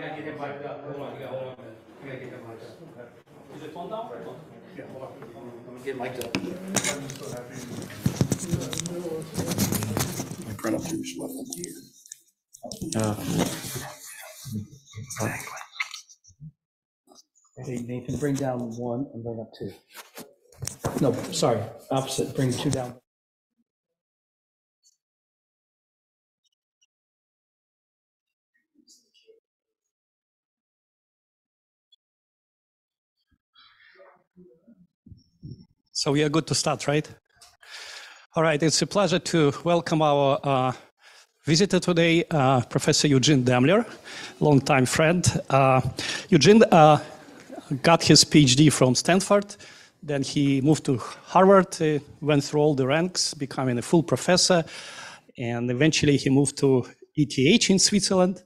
gotta get hit by the, hold on, hold on a minute. I gotta get hit by the. Is it phone down? Yeah, hold on. I'm gonna get mic'd up. My print up here left here. Hey, Nathan, bring down one and bring up two. No, sorry, opposite, bring two down. So we are good to start, right? All right, it's a pleasure to welcome our uh, visitor today, uh, Professor Eugene Demler, longtime friend. Uh, Eugene uh, got his PhD from Stanford, then he moved to Harvard, uh, went through all the ranks, becoming a full professor, and eventually he moved to ETH in Switzerland.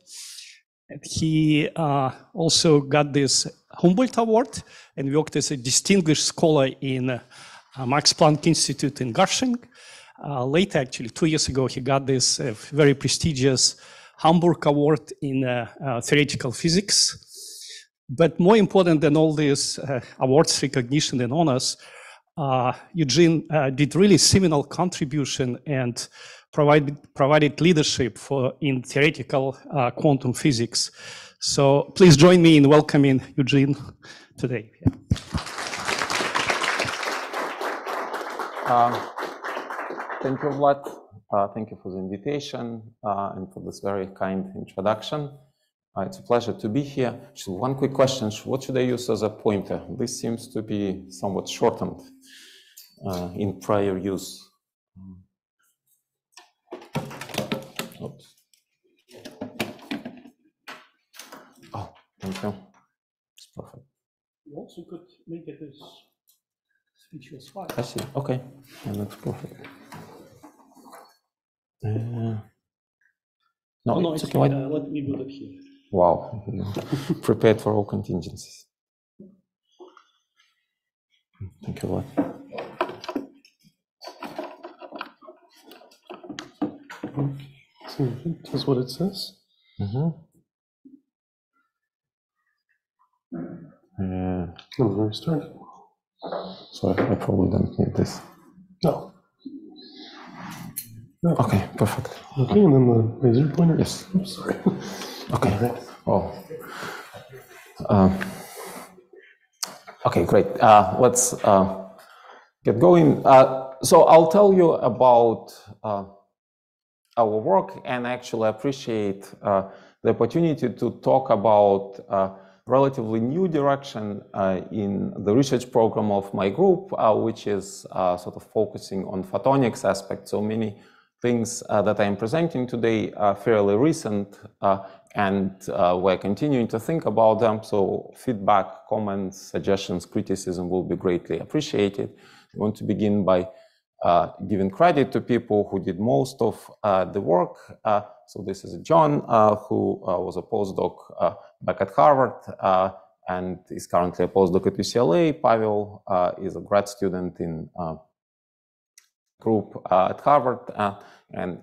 And he uh, also got this Humboldt Award and worked as a distinguished scholar in uh, Max Planck Institute in Garching. Uh, later, actually, two years ago, he got this uh, very prestigious Hamburg Award in uh, uh, theoretical physics. But more important than all these uh, awards, recognition, and honors, Eugene did really seminal contribution and provided, provided leadership for in theoretical quantum physics. So please join me in welcoming Eugene today. Yeah. Um, Thank you, Vlad. Uh, Thank you for the invitation uh, and for this very kind introduction. Uh, It's a pleasure to be here. One quick question, what should I use as a pointer? This seems to be somewhat shortened uh, in prior use. Oops. You. It's perfect. You also could make it as speechless file. I see. Okay, and that's perfect. Uh, no, Oh, no, it's it's okay. uh, let me do that here. Wow, prepared for all contingencies. Thank you a lot. That's what it says. The very start. sorry, I probably don't need this. No. no. Okay, perfect. Okay, and then the laser pointer? Yes. I'm sorry. Okay. Right. Oh. Um, okay, great. Uh, let's uh, get going. Uh, so I'll tell you about uh, our work and actually appreciate uh, the opportunity to talk about uh, relatively new direction uh, in the research program of my group, uh, which is uh, sort of focusing on photonics aspects. So many things that I'm presenting today are fairly recent, and uh, we're continuing to think about them. So feedback, comments, suggestions, criticism will be greatly appreciated. I want to begin by uh, giving credit to people who did most of uh, the work. So this is John, who was a postdoc back at Harvard uh, and is currently a postdoc at UCLA. Pavel uh, is a grad student in uh, group at Harvard, and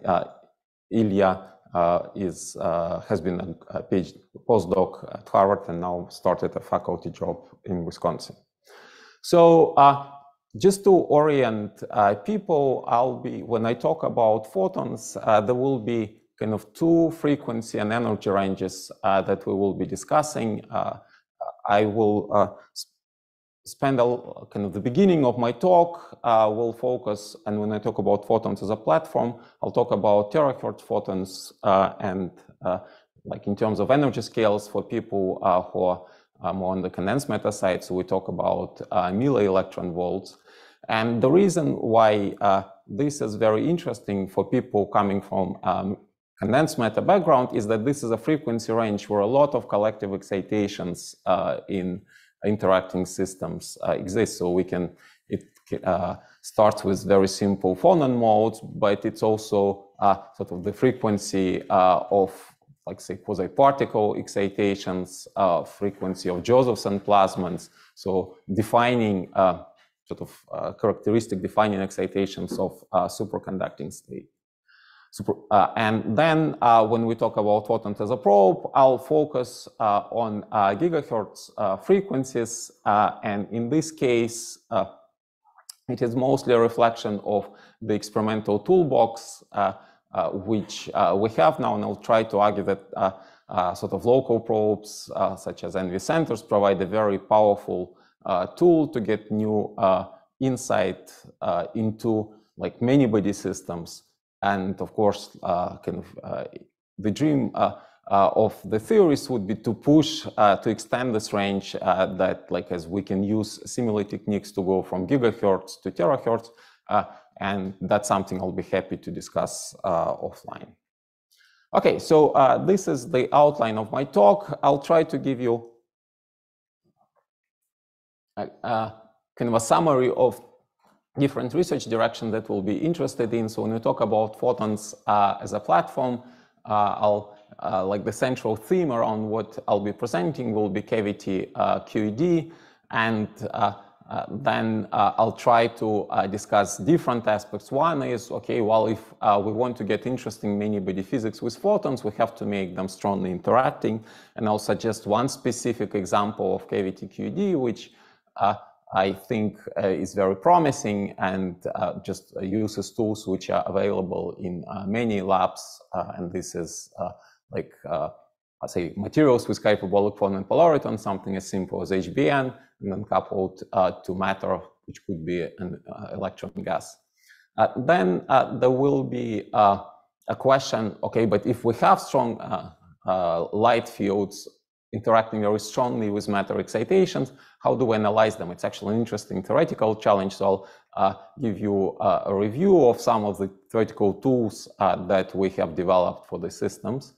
Ilya uh, is uh, has been a, a PhD postdoc at Harvard and now started a faculty job in Wisconsin. So uh, just to orient people, I'll be when I talk about photons, there will be kind of two frequency and energy ranges uh, that we will be discussing. Uh, I will uh, spend kind of the beginning of my talk uh, will focus, and when I talk about photons as a platform, I'll talk about terahertz photons uh, and uh, like in terms of energy scales for people uh, who are uh, more on the condensed matter side. So we talk about uh, milli electron volts. And the reason why uh, this is very interesting for people coming from um, condensed matter background is that this is a frequency range where a lot of collective excitations uh, in interacting systems uh, exist. So we can, it uh, starts with very simple phonon modes, but it's also sort of the frequency of, like say, quasi-particle excitations, uh, frequency of Josephson plasmons. So defining uh, sort of uh, characteristic defining excitations of superconducting state. Uh, and then uh, when we talk about photons as a probe, I'll focus uh, on uh, gigahertz uh, frequencies. Uh, and in this case, it is mostly a reflection of the experimental toolbox, which we have now. And I'll try to argue that sort of local probes, such as NV centers, provide a very powerful tool to get new insight into like many body systems and of course, uh, kind of uh, the dream uh, of the theorists would be to push to extend this range that like as we can use similar techniques to go from gigahertz to terahertz. and that's something I'll be happy to discuss offline. Okay, so uh, this is the outline of my talk. I'll try to give you a, a, kind of a summary of different research directions that we'll be interested in. So when we talk about photons uh, as a platform, uh, I'll uh, like the central theme around what I'll be presenting will be cavity uh, QED, and uh, uh, then I'll try to discuss different aspects. One is, okay, well, if we want to get interesting many-body physics with photons, we have to make them strongly interacting, and I'll suggest one specific example of cavity QED, which I think uh, is very promising and uh, just uses tools which are available in uh, many labs. Uh, and this is uh, like, uh, I say, materials with hyperbolic phonon polariton on something as simple as HBN, and then coupled to matter, which could be an electron gas. then there will be a question, okay, but if we have strong light fields interacting very strongly with matter excitations. How do we analyze them? It's actually an interesting theoretical challenge. So I'll uh, give you uh, a review of some of the theoretical tools uh, that we have developed for the systems.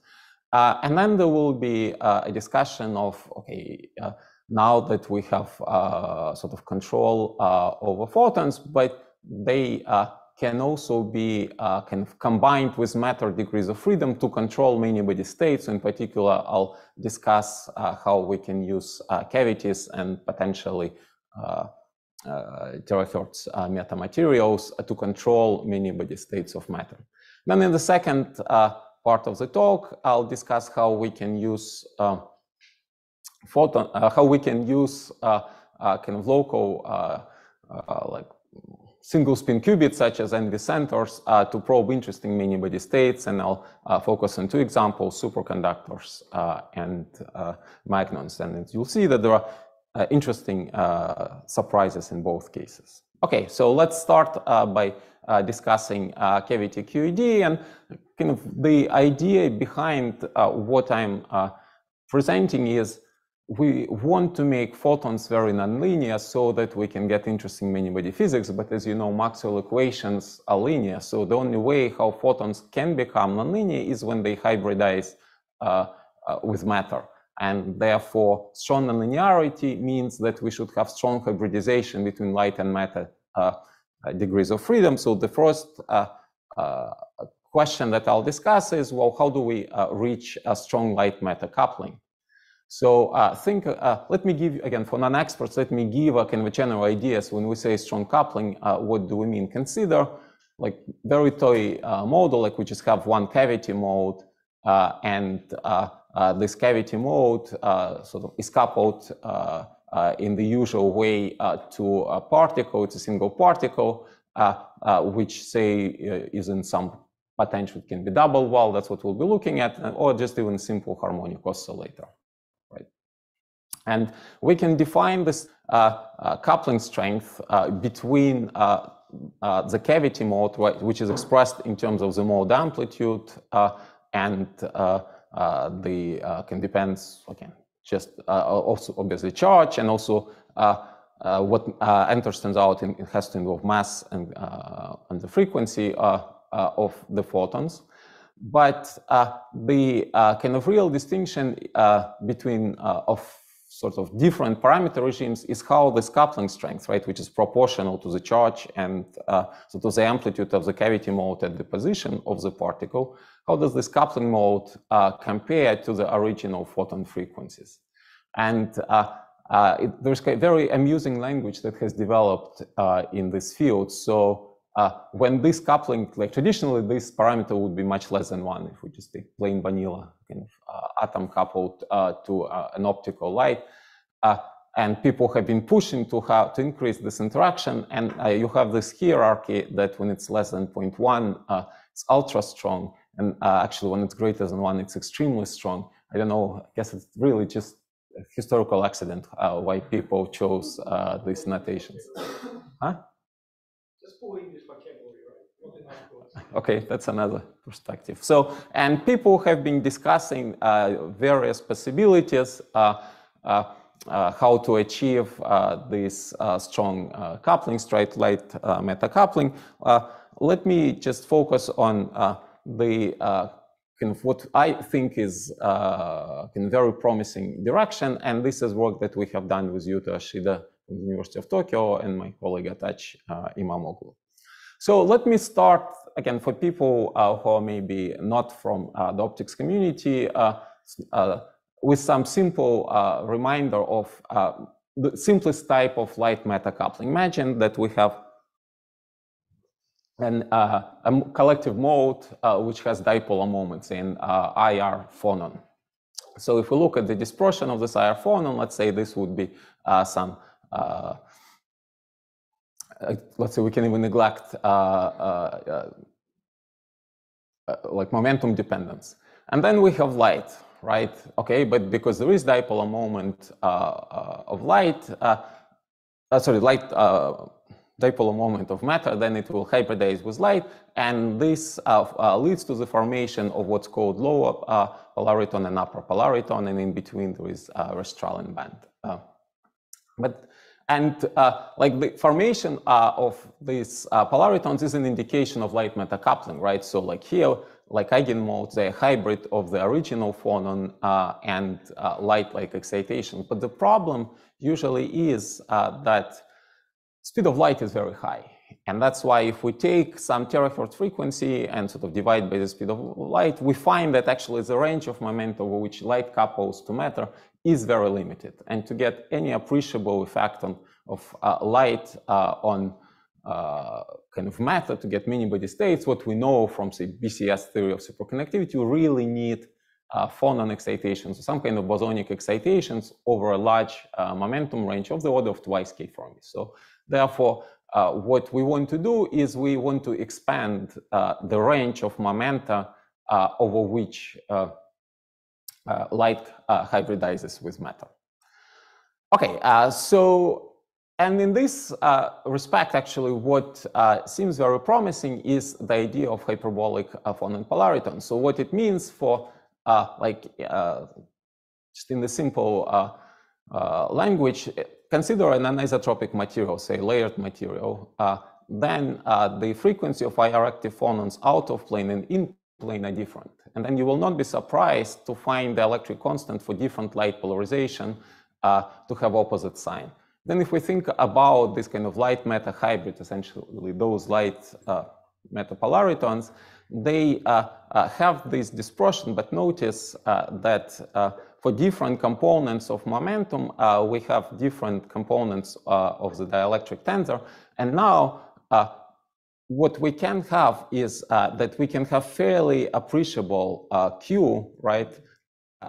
Uh, and then there will be uh, a discussion of, okay, now that we have sort of control over photons, but they can also be uh, kind of combined with matter degrees of freedom to control many-body states. In particular, I'll discuss uh, how we can use uh, cavities and potentially uh, uh, terahertz uh, metamaterials to control many-body states of matter. Then in the second part of the talk, I'll discuss how we can use photon, how we can use kind of local like single spin qubits such as NV centers uh, to probe interesting many-body states. And I'll uh, focus on two examples, superconductors uh, and uh, magnons. And you'll see that there are uh, interesting uh, surprises in both cases. Okay, so let's start by discussing cavity QED and kind of the idea behind what I'm presenting is we want to make photons very nonlinear so that we can get interesting many-body physics. But as you know, Maxwell equations are linear. So the only way how photons can become nonlinear is when they hybridize uh, uh, with matter. And therefore, strong nonlinearity means that we should have strong hybridization between light and matter uh, uh degrees of freedom. So the first uh, uh, question that I'll discuss is, well, how do we reach a strong light-matter coupling? So uh, think, uh, let me give, you again, for non-experts, let me give a kind of general ideas when we say strong coupling, uh, what do we mean? Consider like very toy uh, model, like we just have one cavity mode uh, and uh, this cavity mode sort of is coupled in the usual way to a particle, it's a single particle, which say is in some potential, it can be double well, that's what we'll be looking at, or just even simple harmonic oscillator. And we can define this uh, uh, coupling strength uh, between uh, uh, the cavity mode, which is expressed in terms of the mode amplitude, uh, and uh, uh, the uh, can depends again just also obviously charge, and also what enters turns out in, it has to involve mass and and the frequency of the photons. But the kind of real distinction between of sort of different parameter regimes is how this coupling strength, right, which is proportional to the charge and uh, so to the amplitude of the cavity mode at the position of the particle, how does this coupling mode uh, compare to the original photon frequencies? And uh, uh it, there's a very amusing language that has developed uh, in this field. So uh, when this coupling, like traditionally, this parameter would be much less than one if we just take plain vanilla uh, atom coupled uh, to uh, an optical light. Uh, and people have been pushing to have to increase this interaction. And uh, you have this hierarchy that when it's less than 0.1, it's ultra strong. And actually, when it's greater than one, it's extremely strong. I don't know, I guess it's really just a historical accident why people chose these notations. Huh? Okay, that's another perspective. So, and people have been discussing uh, various possibilities uh, uh, uh how to achieve uh, this uh, strong coupling, straight light meta coupling. let me just focus on the kind of what I think is uh, in very promising direction, and this is work that we have done with Yuto Ashida from the University of Tokyo and my colleague Ataç Imamoglu. So let me start again for people uh, who are maybe not from uh, the optics community uh, uh with some simple uh, reminder of the simplest type of light matter coupling. Imagine that we have an, a collective mode which has dipolar moments in IR phonon. So if we look at the dispersion of this IR phonon, let's say this would be some let's say we can even neglect uh, uh, like momentum dependence. And then we have light, right? Okay, but because there is dipolar moment of light, sorry, light dipolar moment of matter, then it will hybridize with light, and this uh, uh, leads to the formation of what's called lower uh, polariton and upper polariton, and in between there is a Reststrahlen band. but and uh, like the formation uh, of these uh, polaritons is an indication of light matter coupling, right? So like here, like eigenmodes, they're a hybrid of the original phonon uh, and uh, light-like excitation. But the problem usually is uh, that speed of light is very high. And that's why if we take some terahertz frequency and sort of divide by the speed of light, we find that actually the range of momentum over which light couples to matter is very limited. And to get any appreciable effect on, of uh, light uh, on uh, kind of matter to get many-body states, what we know from say BCS theory of superconductivity, you really need uh, phonon excitations, some kind of bosonic excitations over a large uh, momentum range of the order of twice k Fermi. So therefore, uh, what we want to do is we want to expand the range of momenta over which Uh, light uh, hybridizes with matter. Okay, uh, so, and in this uh, respect, actually, what uh, seems very promising is the idea of hyperbolic phonon polariton. So what it means for, like, just in the simple language, eh, consider an anisotropic material, say layered material, uh, then uh, the frequency of IR active phonons out of plane and in plane are different. And then you will not be surprised to find the electric constant for different light polarization uh, to have opposite sign. Then if we think about this kind of light matter hybrid, essentially those light uh, matter polaritons, they uh, uh, have this dispersion, but notice uh, that uh, for different components of momentum, we have different components of the dielectric tensor. And now what we can have is uh, that we can have fairly appreciable uh, Q, right?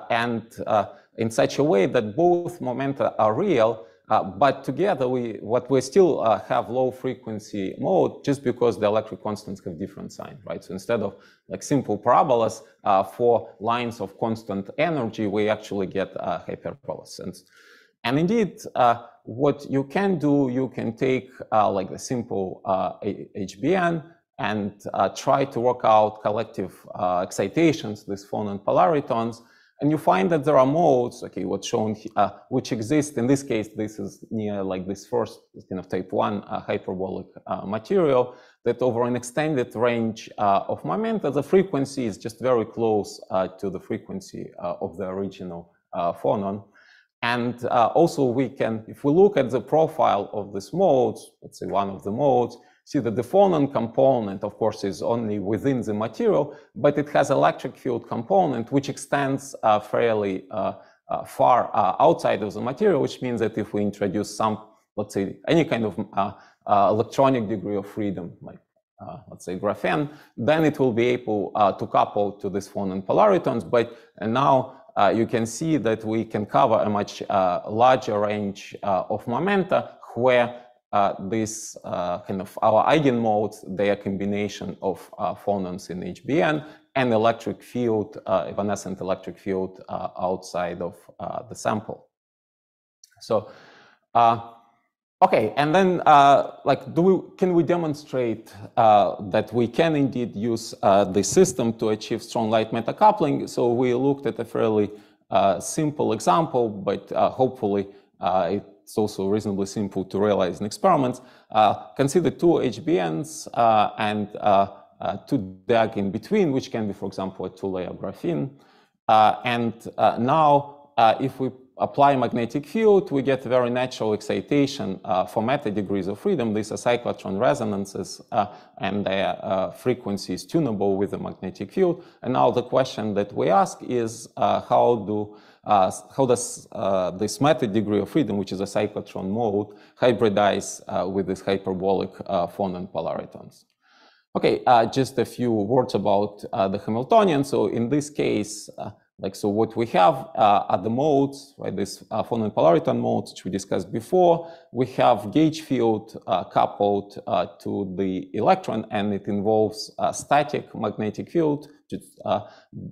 And uh, in such a way that both momenta are real, uh, but together we what we still uh, have low frequency mode just because the electric constants have different sign, right? So instead of like simple parabolas uh, for lines of constant energy, we actually get hyperbolas. And, and indeed, what you can do, you can take uh, like the simple uh, HBN and uh, try to work out collective uh, excitations, these phonon polaritons, and you find that there are modes, okay, what's shown, uh, which exist. In this case, this is near like this first kind of type one uh, hyperbolic material that over an extended range of momenta, the frequency is just very close to the frequency of the original phonon. And uh, also we can, if we look at the profile of these modes, let's say one of the modes, see that the phonon component, of course, is only within the material, but it has electric field component, which extends uh, fairly uh, uh far uh, outside of the material, which means that if we introduce some, let's say, any kind of uh, electronic degree of freedom, like uh, let's say graphene, then it will be able uh, to couple to this phonon polaritons. But now Uh, you can see that we can cover a much uh, larger range uh, of momenta where uh, this uh, kind of our eigenmodes, they are combination of phonons in HBN and electric field, evanescent electric field outside of the sample. So Okay, and then uh, like, do we, can we demonstrate uh, that we can indeed use uh, the system to achieve strong light matter coupling? So we looked at a fairly uh, simple example, but uh, hopefully uh, it's also reasonably simple to realize in experiments. consider two HBNs and two DAG in between, which can be, for example, a two-layer graphene. and now, if we apply magnetic field, we get very natural excitation uh, for matter degrees of freedom. These are cyclotron resonances, uh, and their uh, frequency is tunable with the magnetic field. And now the question that we ask is uh, how do uh, how does uh, this matter degree of freedom, which is a cyclotron mode, hybridize with these hyperbolic phonon polaritons? Okay, just a few words about the Hamiltonian. So in this case, like, so what we have uh, are the modes, right, this uh, phonon polariton modes, which we discussed before. We have gauge field uh, coupled uh, to the electron, and it involves static magnetic field, uh,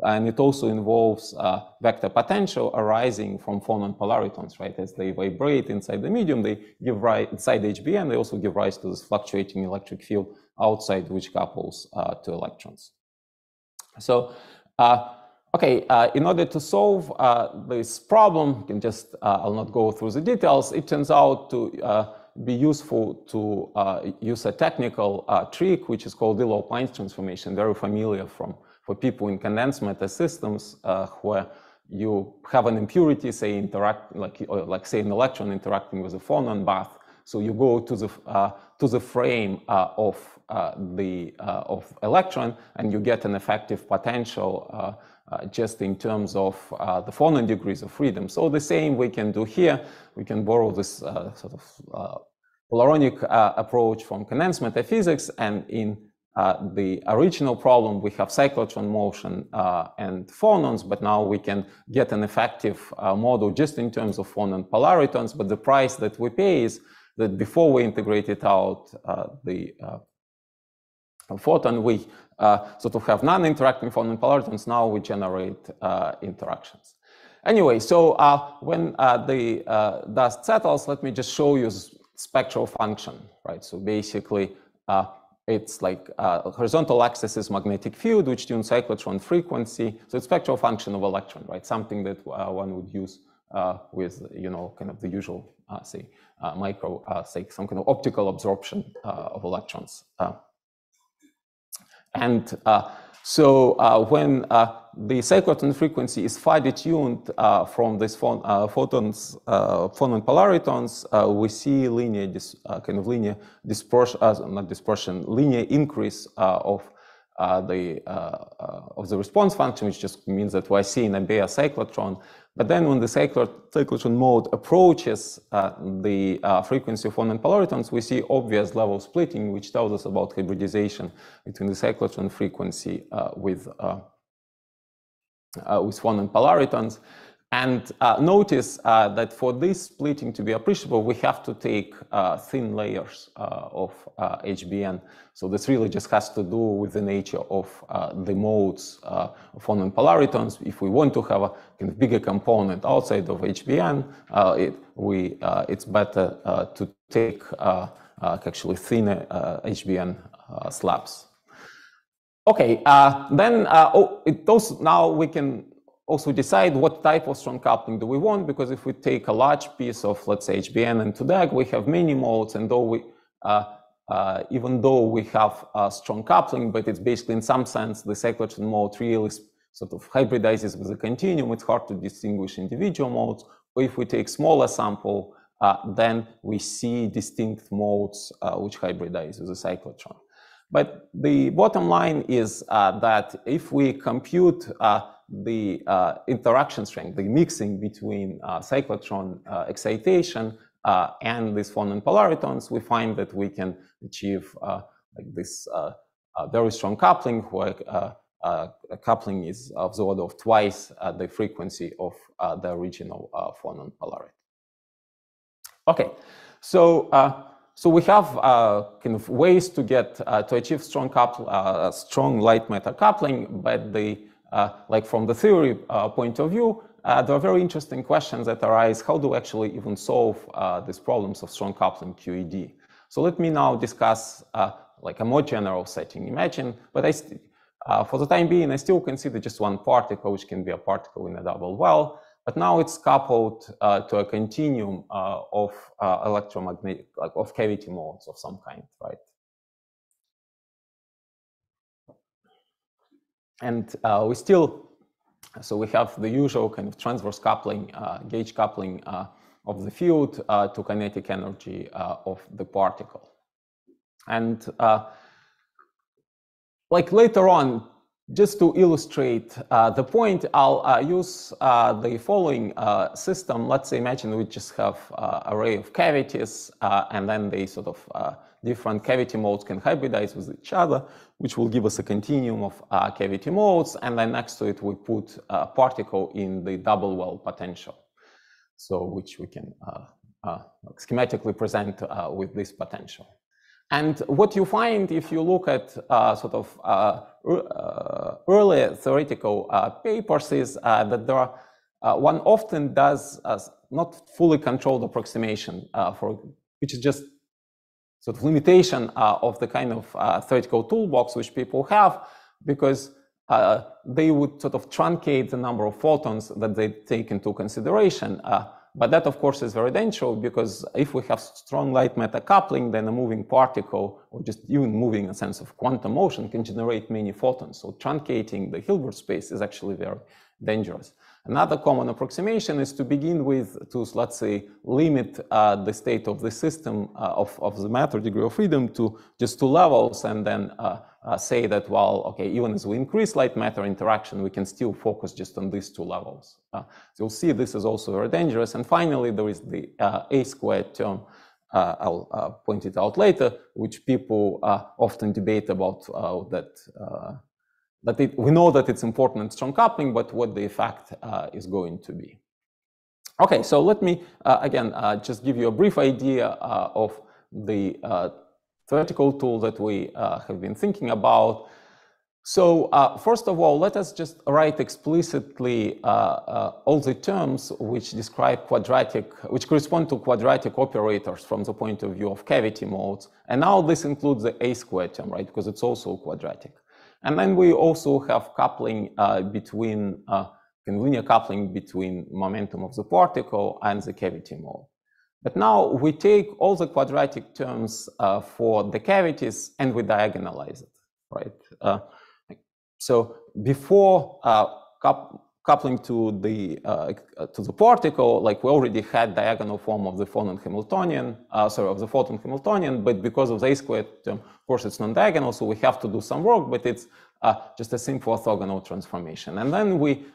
and it also involves uh, vector potential arising from phonon polaritons, right? As they vibrate inside the medium, they give rise, inside the HBN, they also give rise to this fluctuating electric field outside which couples to electrons. So, Okay, uh, in order to solve uh, this problem, can just, uh, I'll not go through the details, it turns out to uh, be useful to uh, use a technical uh, trick, which is called Lee-Low-Pines transformation, very familiar from, for people in condensed matter systems, where you have an impurity, say, interact, like, like say an electron interacting with a phonon bath. So you go to the, to the frame of the of electron, and you get an effective potential uh, just in terms of uh, the phonon degrees of freedom. So the same we can do here. We can borrow this uh, sort of uh, Polaronic uh, approach from condensed matter physics. And in the original problem, we have cyclotron motion and phonons, but now we can get an effective model just in terms of phonon polaritons. But the price that we pay is that before we integrate it out, the photon, we so to have non-interacting phonon polaritons, now we generate uh, interactions. Anyway, so uh, when uh, the uh, dust settles, let me just show you spectral function, right? So basically, uh, it's like horizontal axis is magnetic field, which tunes cyclotron frequency. So it's spectral function of electron, right? Something that one would use with, you know, kind of the usual, say, micro, say, some kind of optical absorption of electrons. And uh, so uh, when uh, the cyclotron frequency is far detuned uh, from these phon uh, photons, uh, phonon polaritons, we see linear kind of linear dispersion, not dispersion, linear increase of the of the response function, which just means that we're seeing a bare cyclotron but then when the cyclotron mode approaches uh, the uh, frequency of phonon polaritons, we see obvious level splitting, which tells us about hybridization between the cyclotron frequency uh, with, uh, uh, with phonon polaritons. And uh, notice uh, that for this splitting to be appreciable, we have to take uh, thin layers uh, of HBN. Uh, so this really just has to do with the nature of uh, the modes of phonon polaritons. If we want to have a kind of bigger component outside of HBN, it, we, it's better to take actually thinner HBN slabs. Okay, then oh, it, those now we can also decide what type of strong coupling do we want, because if we take a large piece of, let's say, HBN and 2DEG, we have many modes, and though we, uh, uh, even though we have a strong coupling, but it's basically in some sense the cyclotron mode really sort of hybridizes with the continuum, it's hard to distinguish individual modes. If we take smaller sample, uh, then we see distinct modes uh, which hybridize with the cyclotron. But the bottom line is uh, that if we compute uh, the uh, interaction strength, the mixing between uh, cyclotron uh, excitation uh, and these phonon polaritons, we find that we can achieve uh, like this very strong coupling where coupling is of the order of twice the frequency of the original phonon polariton. Okay, so so we have uh, kind of ways to get uh, to achieve strong couple, uh, strong light matter coupling, but the like from the theory point of view, there are very interesting questions that arise. How do we actually even solve these problems of strong coupling QED? So let me now discuss like a more general setting. Imagine, but I uh, for the time being, I still consider just one particle, which can be a particle in a double well. But now it's coupled uh, to a continuum uh, of uh, electromagnetic, like of cavity modes of some kind, right? And uh, we still, so we have the usual kind of transverse coupling, uh, gauge coupling uh, of the field to kinetic energy of the particle. And like later on, just to illustrate uh, the point, I'll uh, use uh, the following uh, system. Let's imagine we just have uh, array of cavities, uh, and then they sort of different cavity modes can hybridize with each other, which will give us a continuum of cavity modes. And then next to it, we put a particle in the double well potential, so which we can schematically present with this potential. And what you find if you look at uh, sort of uh, uh, early theoretical uh, papers is uh, that there are, uh, one often does not fully controlled approximation for which is just sort of limitation uh, of the kind of uh, theoretical toolbox which people have because uh, they would sort of truncate the number of photons that they take into consideration. But that, of course, is very dangerous because if we have strong light matter coupling, then a moving particle, or just even moving a sense of quantum motion, can generate many photons. So truncating the Hilbert space is actually very dangerous. Another common approximation is to begin with to, let's say, limit uh, the state of the system uh, of, of the matter degree of freedom to just two levels and then uh, uh, say that, well, okay, even as we increase light matter interaction, we can still focus just on these two levels. Uh, so you'll see this is also very dangerous. And finally, there is the uh, A squared term. Uh, I'll uh, point it out later, which people uh, often debate about that. That it, we know that it's important in strong coupling, but what the effect is going to be. Okay, so let me again just give you a brief idea of the theoretical tool that we uh, have been thinking about. So uh, first of all, let us just write explicitly uh, uh, all the terms which describe quadratic, which correspond to quadratic operators from the point of view of cavity modes. And now this includes the a squared term, right? Because it's also quadratic. And then we also have coupling uh, between, uh, linear coupling between momentum of the particle and the cavity mode. But now we take all the quadratic terms uh, for the cavities and we diagonalize it, right? Uh, so before uh, coupling to the uh, to the particle, like we already had diagonal form of the phonon Hamiltonian, uh, sorry, of the photon Hamiltonian, but because of the a squared term, of course, it's non-diagonal, so we have to do some work, but it's uh, just a simple orthogonal transformation. And then we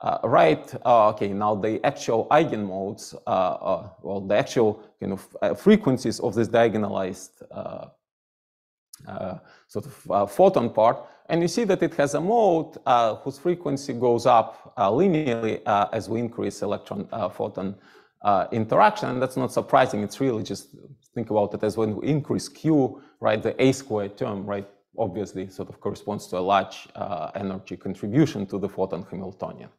uh, right, uh, okay, now the actual eigenmodes, uh, uh well, the actual kind of uh, frequencies of this diagonalized uh, sort of photon part, and you see that it has a mode whose frequency goes up linearly as we increase electron-photon interaction, and that's not surprising. It's really just think about it as when we increase Q, right, the A squared term, right, obviously sort of corresponds to a large energy contribution to the photon Hamiltonian.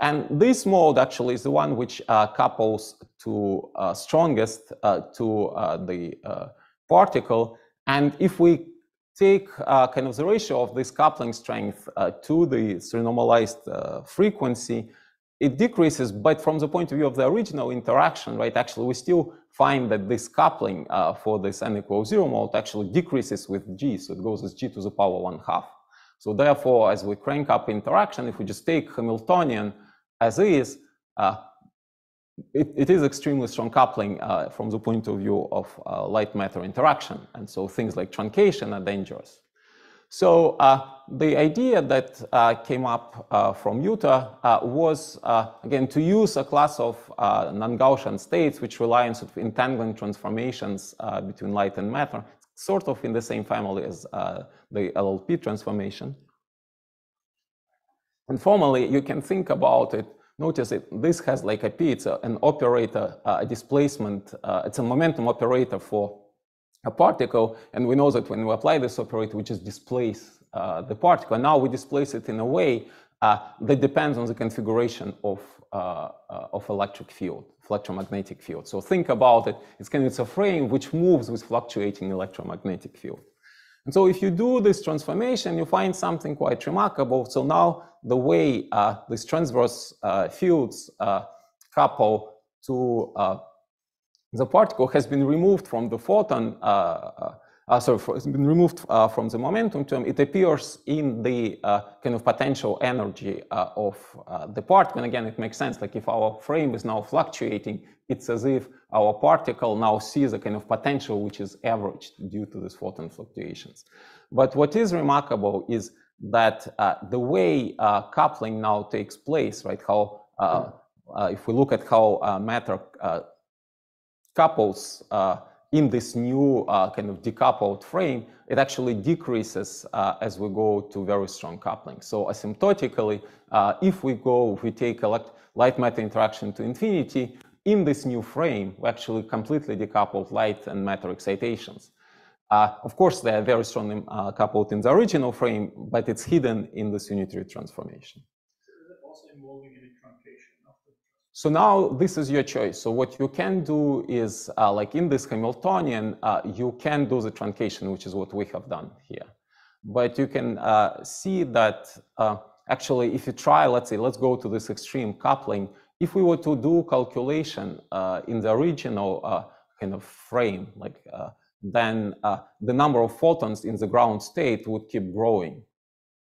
And this mode actually is the one which uh, couples to uh, strongest uh, to uh, the uh, particle. And if we take uh, kind of the ratio of this coupling strength to the normalized frequency, it decreases, but from the point of view of the original interaction, right, actually we still find that this coupling for this n equals zero mode actually decreases with g, so it goes as g to the power one half. So therefore, as we crank up interaction, if we just take Hamiltonian as is, uh, it, it is extremely strong coupling uh, from the point of view of uh, light matter interaction. And so things like truncation are dangerous. So uh, the idea that uh, came up uh, from Utah was, again, to use a class of non-Gaussian states which rely on sort of entangling transformations between light and matter. Sort of in the same family as uh, the LLP transformation. And formally, you can think about it. Notice it. This has like a p. It's a, an operator, uh, a displacement. Uh, it's a momentum operator for a particle, and we know that when we apply this operator, we just displace uh, the particle. Now we displace it in a way uh, that depends on the configuration of, uh, uh, of electric field, electromagnetic field. So think about it. It's kind of it's a frame which moves with fluctuating electromagnetic field. And so if you do this transformation, you find something quite remarkable. So now the way uh, these transverse uh, fields couple to the particle has been removed from the photon, uh, uh, uh it's been removed uh, from the momentum term, it appears in the uh, kind of potential energy uh, of the particle. And again, it makes sense, like if our frame is now fluctuating, it's as if our particle now sees a kind of potential which is averaged due to these photon fluctuations. But what is remarkable is that the way coupling now takes place, right, how if we look at how matter couples uh, in this new uh, kind of decoupled frame, it actually decreases uh, as we go to very strong coupling. So asymptotically, uh, if we go, if we take elect light matter interaction to infinity, in this new frame, we actually completely decoupled light and matter excitations. Uh, of course, they are very strongly uh, coupled in the original frame, but it's hidden in this unitary transformation. So now this is your choice. So what you can do is, uh, like in this Hamiltonian, uh, you can do the truncation, which is what we have done here. But you can uh, see that uh, actually, if you try, let's say, let's go to this extreme coupling. If we were to do calculation uh, in the original uh, kind of frame, like then the number of photons in the ground state would keep growing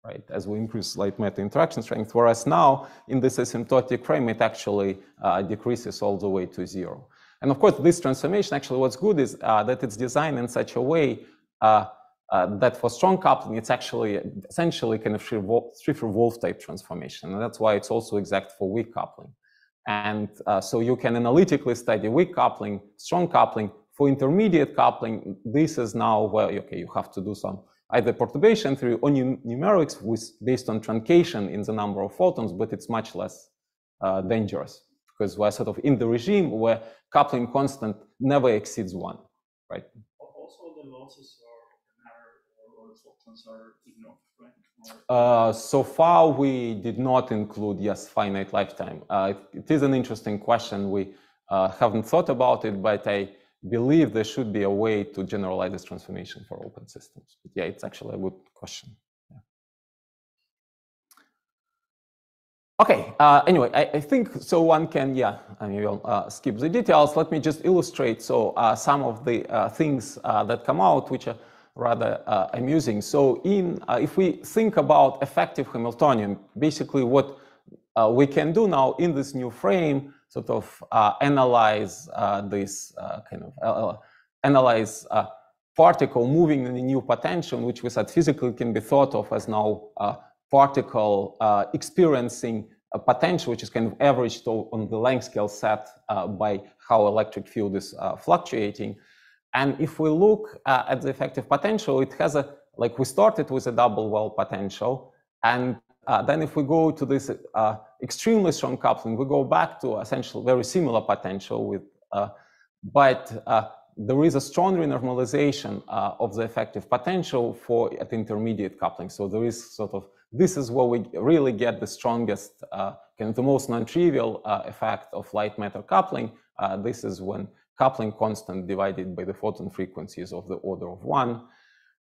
right, as we increase light matter interaction strength, whereas now in this asymptotic frame, it actually uh, decreases all the way to zero. And of course, this transformation, actually what's good is uh, that it's designed in such a way uh, uh that for strong coupling, it's actually essentially kind of Schrieffer-Wolff type transformation. And that's why it's also exact for weak coupling. And uh, so you can analytically study weak coupling, strong coupling. For intermediate coupling, this is now where, okay, you have to do some either perturbation theory or numerics with, based on truncation in the number of photons, but it's much less uh, dangerous because we're sort of in the regime where coupling constant never exceeds one, right? Also, the losses or matter or, photons are ignored, right? Uh, so far, we did not include, yes, finite lifetime. Uh, it, it is an interesting question. We uh, haven't thought about it, but I believe there should be a way to generalize this transformation for open systems. But yeah, it's actually a good question. Okay, uh, anyway, I, I, think so one can, yeah, I mean, we'll uh, skip the details. Let me just illustrate so uh, some of the uh, things uh, that come out, which are rather uh, amusing. So in, if we think about effective Hamiltonian, basically what we can do now in this new frame sort of uh, analyze uh, this uh, kind of uh, uh, analyze uh, particle moving in a new potential, which we said physically can be thought of as now particle experiencing a potential which is kind of averaged on the length scale set by how electric field is fluctuating. And if we look at the effective potential, it has a, like we started with a double well potential, and uh, then if we go to this uh, extremely strong coupling, we go back to essentially very similar potential with, uh, but uh, there is a strong renormalization uh, of the effective potential for at intermediate coupling. So there is sort of, this is where we really get the strongest, kind of the most non-trivial effect of light matter coupling. this is when coupling constant divided by the photon frequencies of the order of one.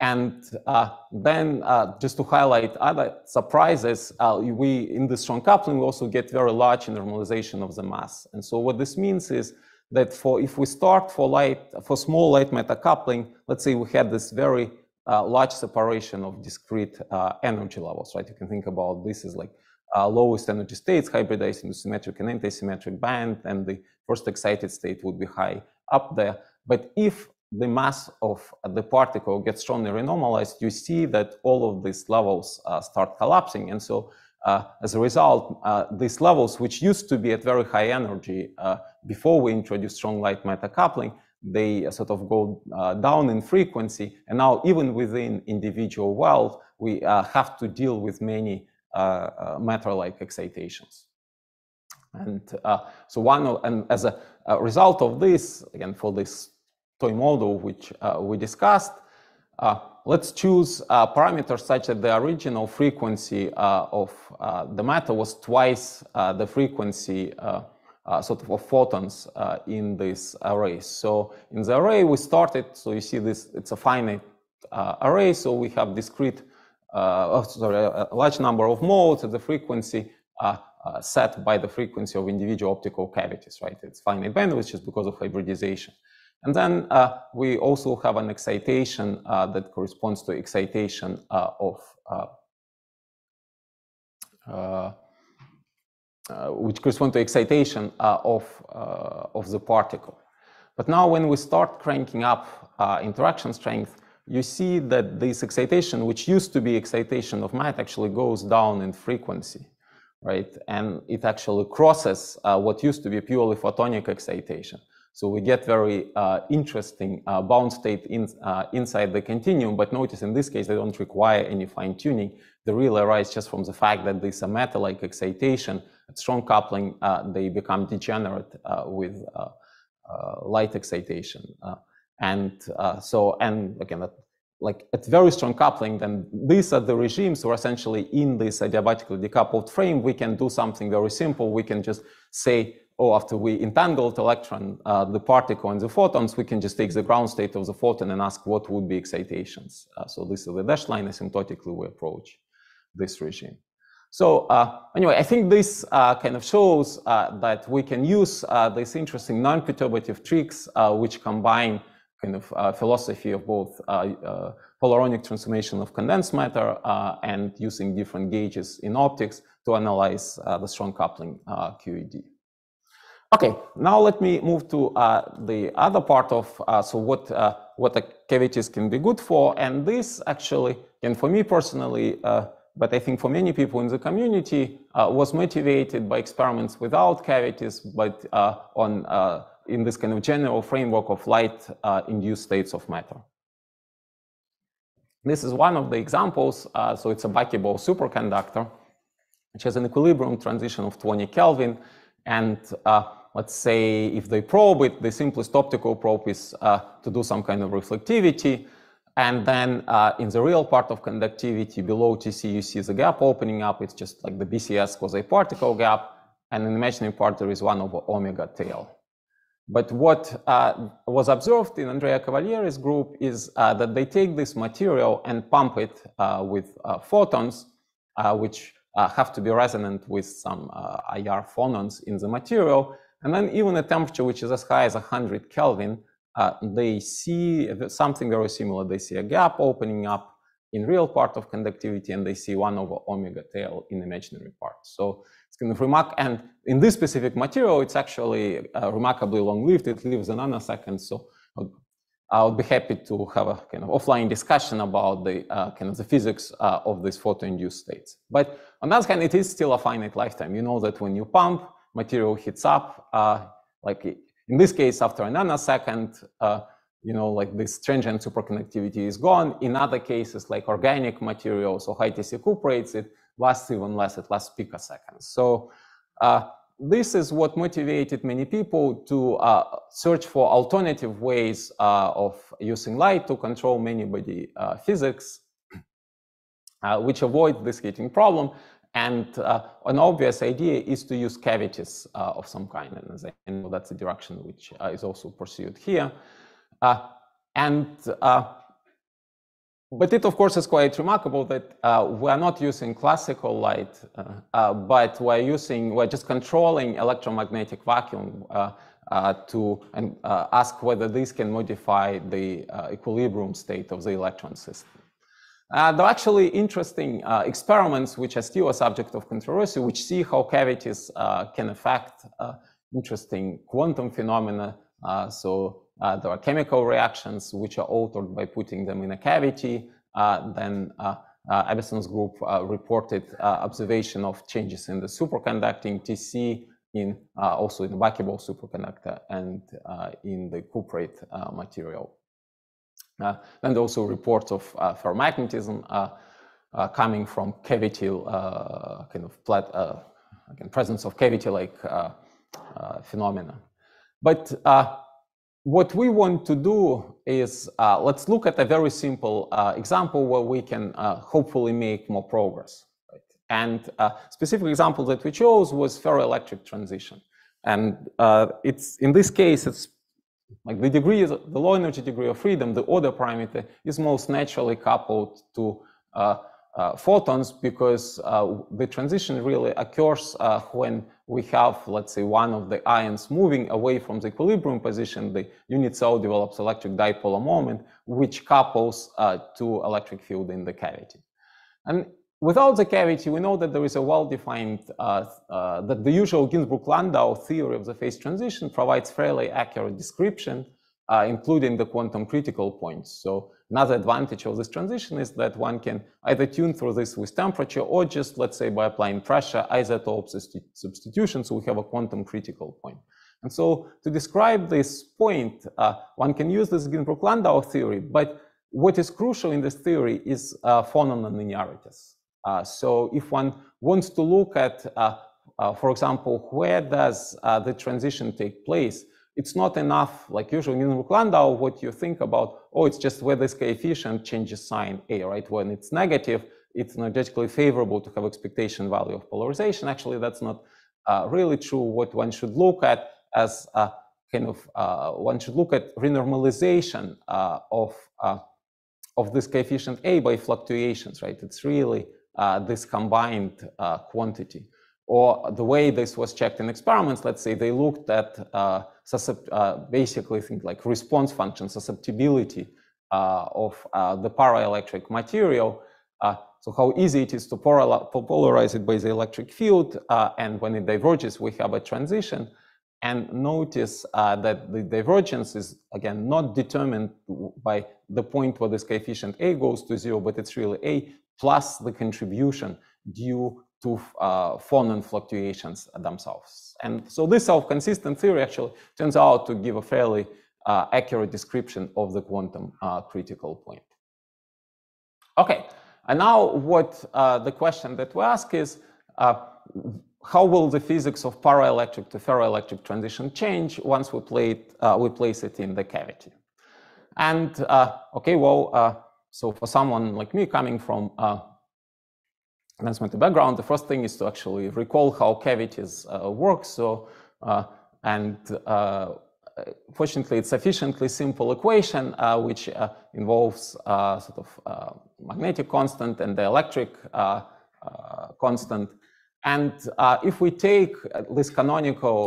And uh, then uh, just to highlight other surprises, uh, we in the strong coupling, we also get very large normalization of the mass. And so what this means is that for if we start for light, for small light matter coupling, let's say we had this very uh, large separation of discrete uh, energy levels, right? You can think about this as like uh, lowest energy states, hybridized into symmetric and anti-symmetric band, and the first excited state would be high up there. But if the mass of the particle gets strongly renormalized, you see that all of these levels uh, start collapsing. And so uh, as a result, uh, these levels, which used to be at very high energy uh, before we introduced strong light matter coupling, they sort of go uh, down in frequency. And now even within individual world, we uh, have to deal with many uh, matter-like excitations. And so one, of, and as a, a, result of this, again, for this toy model, which we discussed, let's choose parameters such that the original frequency of the matter was twice the frequency uh, sort of, of photons uh, in this array. So in the array we started, so you see this, it's a finite uh, array, so we have discrete, uh, oh, sorry, a large number of modes at the frequency uh, uh, set by the frequency of individual optical cavities, right? It's finite bandwidth just because of hybridization. And then we also have an excitation that corresponds to excitation of uh, which correspond to excitation uh, of, uh, of the particle. But now when we start cranking up interaction strength, you see that this excitation, which used to be excitation of matter, actually goes down in frequency, right? And it actually crosses uh, what used to be purely photonic excitation. So we get very uh, interesting uh, bound state in, inside the continuum, but notice in this case, they don't require any fine tuning. The real arise just from the fact that this matter-like excitation strong coupling, uh, they become degenerate uh, with uh, light excitation. and so, and again, like at very strong coupling, then these are the regimes where essentially in this adiabatically decoupled frame, we can do something very simple. We can just say, oh, after we entangled the electron, uh, the particle and the photons, we can just take the ground state of the photon and ask what would be excitations. Uh, so this is the dashed line asymptotically we approach this regime. So uh, anyway, I think this uh, kind of shows uh, that we can use uh, these interesting non-perturbative tricks uh, which combine kind of uh, philosophy of both polaronic transformation of condensed matter and using different gauges in optics to analyze the strong coupling QED. Okay, now let me move to the other part of so what what the cavities can be good for, and this actually, and for me personally but I think for many people in the community uh, was motivated by experiments without cavities, but uh, on uh, in this kind of general framework of light-induced uh, states of matter. This is one of the examples. Uh, so it's a buckyball superconductor, which has an equilibrium transition of 20 Kelvin. And uh, let's say if they probe it, the simplest optical probe is to do some kind of reflectivity. And then uh, in the real part of conductivity below TC, you see the gap opening up. It's just like the BCS quasi-particle gap. And in the imaginary part, there is one over omega tail. But what uh, was observed in Andrea Cavalleri's group is uh, that they take this material and pump it uh, with uh, photons, uh, which have to be resonant with some IR phonons in the material. And then even a temperature which is as high as 100 Kelvin, uh, they see something very similar. They see a gap opening up in real part of conductivity, and they see one over omega tail in imaginary part. So it's kind of remark, and in this specific material, it's actually uh, remarkably long-lived. It lives a nanosecond. So I would be happy to have a kind of offline discussion about the uh, kind of the physics uh, of these photo-induced states. But on the other hand, it is still a finite lifetime. You know that when you pump, material heats up, uh, like in this case, after a nanosecond, uh, you know, like this transient superconductivity is gone. In other cases, like organic materials or high TC cuprates, it lasts even less, it lasts picoseconds. So uh, this is what motivated many people to uh, search for alternative ways uh, of using light to control many-body uh, physics, uh, which avoid this heating problem. And uh, an obvious idea is to use cavities uh, of some kind, and I know that's the direction which uh, is also pursued here. Uh, and uh, but it, of course, is quite remarkable that uh, we are not using classical light, but we're using, we're just controlling electromagnetic vacuum to and ask whether this can modify the equilibrium state of the electron system. Uh, there are actually interesting uh, experiments which are still a subject of controversy, which see how cavities uh, can affect uh, interesting quantum phenomena. Uh, so uh, there are chemical reactions which are altered by putting them in a cavity. then Ebbesen's group reported observation of changes in the superconducting TC in uh, also in the buckyball superconductor and uh, in the cuprate uh, material. Uh, and also reports of uh, ferromagnetism uh, coming from cavity kind of flat, again, presence of cavity-like phenomena. But what we want to do is uh, let's look at a very simple uh, example where we can uh, hopefully make more progress. Right? And a specific example that we chose was ferroelectric transition. And uh, it's in this case, it's like the degree, is the low energy degree of freedom, the order parameter is most naturally coupled to uh, uh, photons because uh, the transition really occurs uh, when we have, let's say, one of the ions moving away from the equilibrium position, the unit cell develops electric dipolar moment, which couples uh, to electric field in the cavity. And without the cavity, we know that there is a well-defined, uh, uh, that the usual Ginzburg-Landau theory of the phase transition provides fairly accurate description, including the quantum critical points. So Another advantage of this transition is that one can either tune through this with temperature or just, let's say, by applying pressure isotope substitution, so we have a quantum critical point. And so to describe this point, uh, one can use this Ginzburg-Landau theory, but what is crucial in this theory is uh, phonon nonlinearities. Uh, so if one wants to look at, uh, uh, for example, where does the transition take place, it's not enough, like usually in Landau, what you think about, oh, it's just where this coefficient changes sign A, right? When it's negative, it's energetically favorable to have expectation value of polarization. Actually, that's not uh, really true. What one should look at as a kind of, uh, one should look at renormalization uh, of, of this coefficient A by fluctuations, right? It's really this combined uh, quantity. Or the way this was checked in experiments, let's say they looked at uh, basically things like response function, susceptibility uh, of uh, the paraelectric material. so how easy it is to polarize it by the electric field. and when it diverges, we have a transition. And notice uh, that the divergence is, again, not determined by the point where this coefficient A goes to zero, but it's really A plus the contribution due to uh, phonon fluctuations themselves. And so this self-consistent theory actually turns out to give a fairly uh, accurate description of the quantum uh, critical point. Okay, and now what uh, the question that we ask is, uh, how will the physics of paraelectric to ferroelectric transition change once we, uh, we place it in the cavity? And okay, well, so for someone like me coming from a transmitter background, the first thing is to actually recall how cavities uh, work. So, uh, and uh, fortunately, it's a sufficiently simple equation, uh, which uh, involves uh, sort of magnetic constant and the electric constant. And if we take these canonical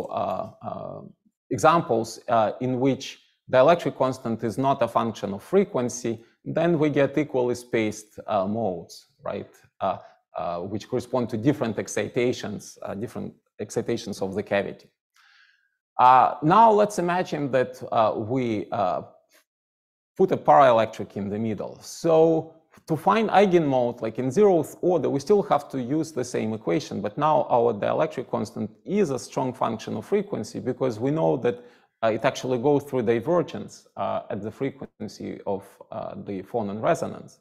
examples in which the electric constant is not a function of frequency, then we get equally spaced modes, right? Uh, which correspond to different excitations, uh, different excitations of the cavity. Uh, now let's imagine that we put a paraelectric in the middle. So to find eigenmode, like in zeroth order, we still have to use the same equation, but now our dielectric constant is a strong function of frequency because we know that uh, it actually goes through divergence uh, at the frequency of uh, the phonon resonance.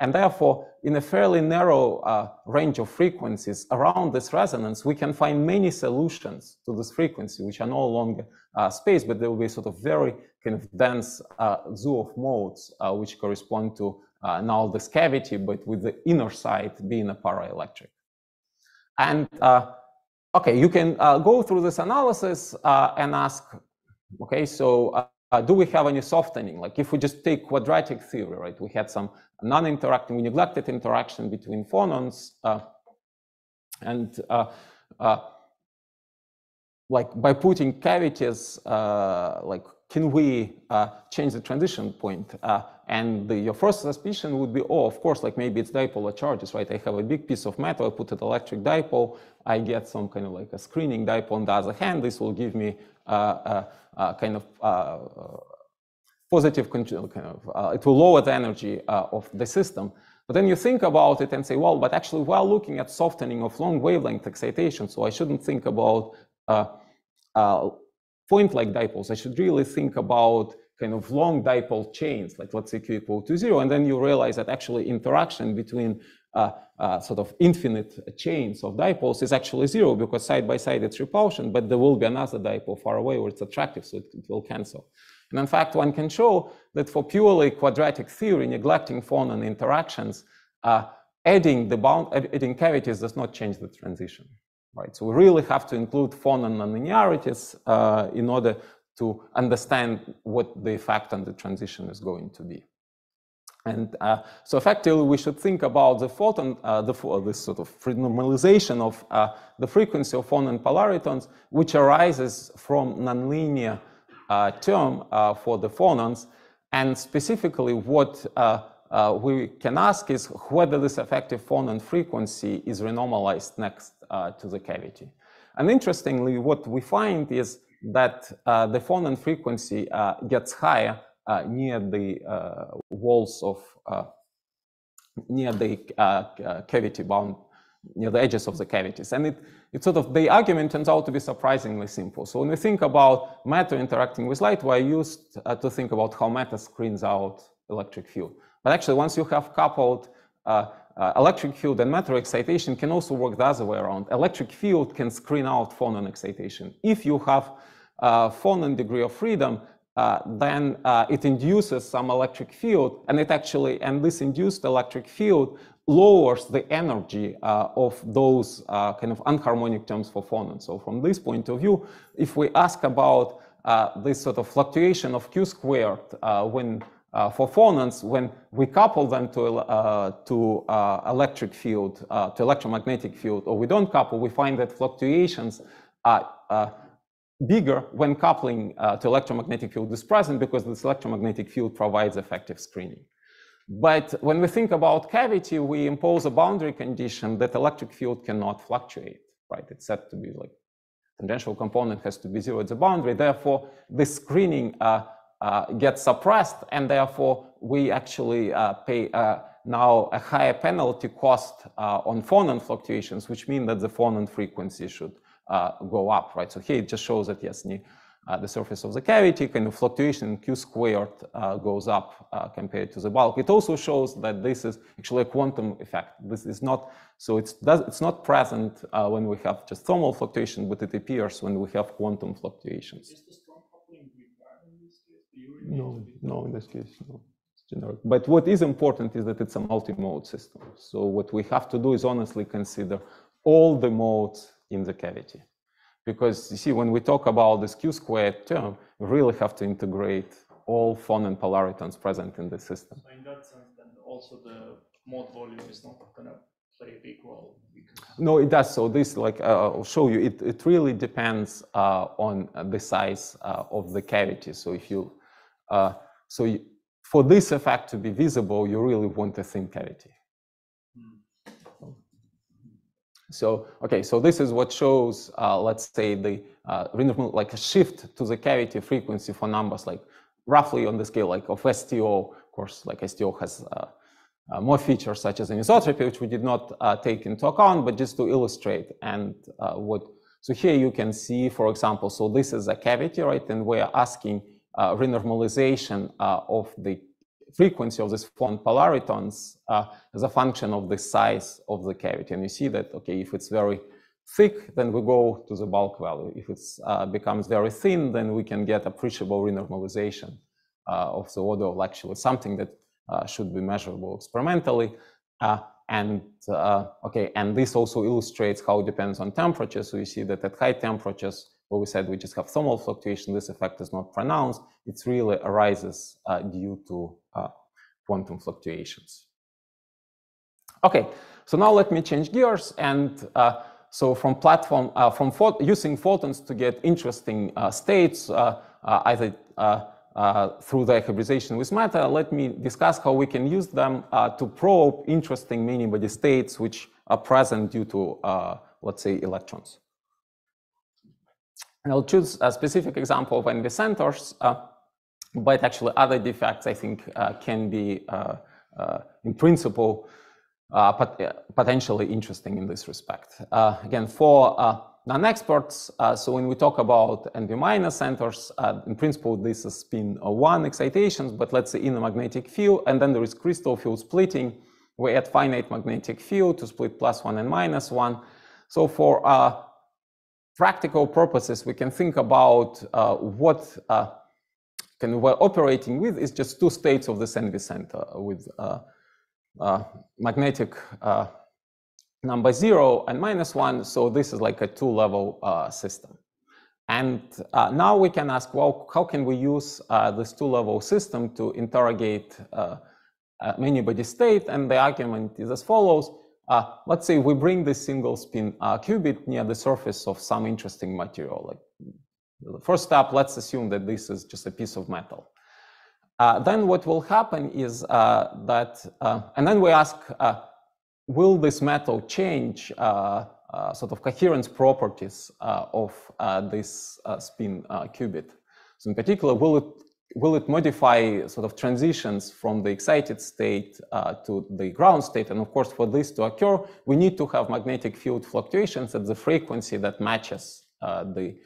And therefore, in a fairly narrow uh, range of frequencies around this resonance, we can find many solutions to this frequency, which are no longer uh, space, but there will be sort of very kind of dense uh, zoo of modes, uh, which correspond to uh, now this cavity, but with the inner side being a paraelectric. And uh, okay, you can go through this analysis and ask, okay, so uh, do we have any softening? Like if we just take quadratic theory, right? We had some non-interacting, we neglected interaction between phonons, uh, and uh, uh like by putting cavities, uh, like can we uh, change the transition point? and the, your first suspicion would be, oh, of course, like maybe it's dipolar charges, right? I have a big piece of metal, I put an electric dipole, I get some kind of like a screening dipole on the other hand. This will give me Uh, uh, uh, kind of positive, kind of, it will lower the energy of the system. But then you think about it and say, well, but actually, while looking at softening of long wavelength excitation, so I shouldn't think about point-like dipoles, I should really think about kind of long dipole chains, like let's say q equal to zero, and then you realize that actually interaction between uh, uh, sort of infinite chains of dipoles is actually zero because side by side it's repulsion, but there will be another dipole far away where it's attractive, so it, it will cancel. And in fact, one can show that for purely quadratic theory, neglecting phonon interactions, uh, adding the bound, adding cavities does not change the transition, right? So we really have to include phonon nonlinearities uh, in order to understand what the effect on the transition is going to be. And uh, so effectively, we should think about the photon, uh, the, this sort of normalization of uh, the frequency of phonon polaritons, which arises from nonlinear uh, term uh, for the phonons. And specifically, what uh, we can ask is whether this effective phonon frequency is renormalized next to the cavity. And interestingly, what we find is that the phonon frequency gets higher uh, near the uh, walls of uh, near the cavity bound near the edges of the cavities. And it, it sort of, the argument turns out to be surprisingly simple. So when we think about matter interacting with light, we're used uh, to think about how matter screens out electric field. But actually, once you have coupled uh, uh, electric field and matter excitation can also work the other way around. Electric field can screen out phonon excitation. If you have phonon degree of freedom, uh, then uh, it induces some electric field, and it actually, and this induced electric field lowers the energy uh, of those uh, kind of anharmonic terms for phonons. So from this point of view, if we ask about uh, this sort of fluctuation of q squared when for phonons, when we couple them to, to electric field, to electromagnetic field, or we don't couple, we find that fluctuations are bigger when coupling uh, to electromagnetic field is present because this electromagnetic field provides effective screening. But when we think about cavity, we impose a boundary condition that electric field cannot fluctuate, right? It's set to be like tangential component has to be zero at the boundary. Therefore, the screening uh, uh, gets suppressed, and therefore we actually uh, pay uh, now a higher penalty cost uh, on phonon fluctuations, which mean that the phonon frequency should go up, right? So here it just shows that yes, the, uh, the surface of the cavity kind of fluctuation q squared uh, goes up uh, compared to the bulk. It also shows that this is actually a quantum effect. This is not so it's does, it's not present uh, when we have just thermal fluctuation, but it appears when we have quantum fluctuations. Is the strong coupling required in this case? No, no, in this case, no. Generic. But what is important is that it's a multi-mode system. So what we have to do is honestly consider all the modes in the cavity. Because you see, when we talk about this q squared term, we really have to integrate all phonon polaritons present in the system. So in that sense, then also the mode volume is not going to play a big role. No, it does. So this, like, uh, I'll show you. It it really depends uh, on the size uh, of the cavity. So if you, uh, so you, for this effect to be visible, you really want a thin cavity. So, okay, so this is what shows, uh, let's say, the uh, like a shift to the cavity frequency for numbers, like roughly on the scale like of STO. Of course, like STO has uh, uh, more features such as anisotropy, which we did not uh, take into account, but just to illustrate. And uh, what, so here you can see, for example, so this is a cavity, right? And we're asking renormalization of the frequency of these phonon polaritons uh, as a function of the size of the cavity. And you see that, okay, if it's very thick, then we go to the bulk value. If it uh, becomes very thin, then we can get appreciable renormalization uh, of the order of actually something that uh, should be measurable experimentally. Uh, and uh, okay, and this also illustrates how it depends on temperature. So you see that at high temperatures, where we said we just have thermal fluctuation, this effect is not pronounced. It really arises uh, due to quantum fluctuations. Okay, so now let me change gears. And uh, so from platform, uh, from using photons to get interesting uh, states, uh, either through the hybridization with matter, let me discuss how we can use them to probe interesting many-body states which are present due to, let's say, electrons. And I'll choose a specific example of NV centers, uh, but actually other defects I think uh, can be, uh, uh in principle, pot potentially interesting in this respect. Again, for non-experts. So when we talk about NV minus centers, in principle, this is spin one excitations, but let's say in a magnetic field, and then there is crystal field splitting. We add finite magnetic field to split plus one and minus one. So for practical purposes, we can think about uh, what uh, can we're operating with is just two states of the NV center with magnetic number zero and minus one. So this is like a two level uh, system. And uh, now we can ask, well, how can we use uh, this two level system to interrogate uh, uh, many body state? And the argument is as follows. Uh, let's say we bring this single spin qubit near the surface of some interesting material. Like first step, let's assume that this is just a piece of metal. then what will happen is that, and then we ask, will this metal change uh, uh, sort of coherence properties uh, of uh, this uh, spin uh, qubit? So in particular, will it will it modify sort of transitions from the excited state to the ground state? And of course, for this to occur, we need to have magnetic field fluctuations at the frequency that matches the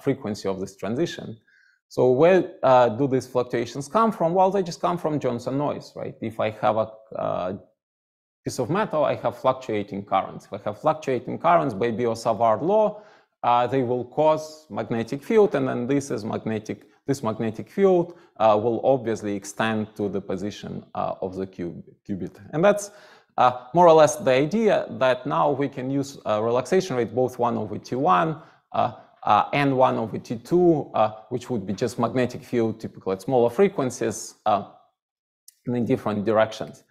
frequency of this transition. So where uh, do these fluctuations come from? Well, they just come from Johnson noise, right? If I have a uh, piece of metal, I have fluctuating currents. If I have fluctuating currents by Biot-Savart law, uh, they will cause magnetic field, and then this is magnetic. This magnetic field uh, will obviously extend to the position uh, of the cube, qubit, and that's uh, more or less the idea that now we can use relaxation rate both one over t1 uh, uh, and one over t2, which would be just magnetic field, typically at smaller frequencies, in different directions.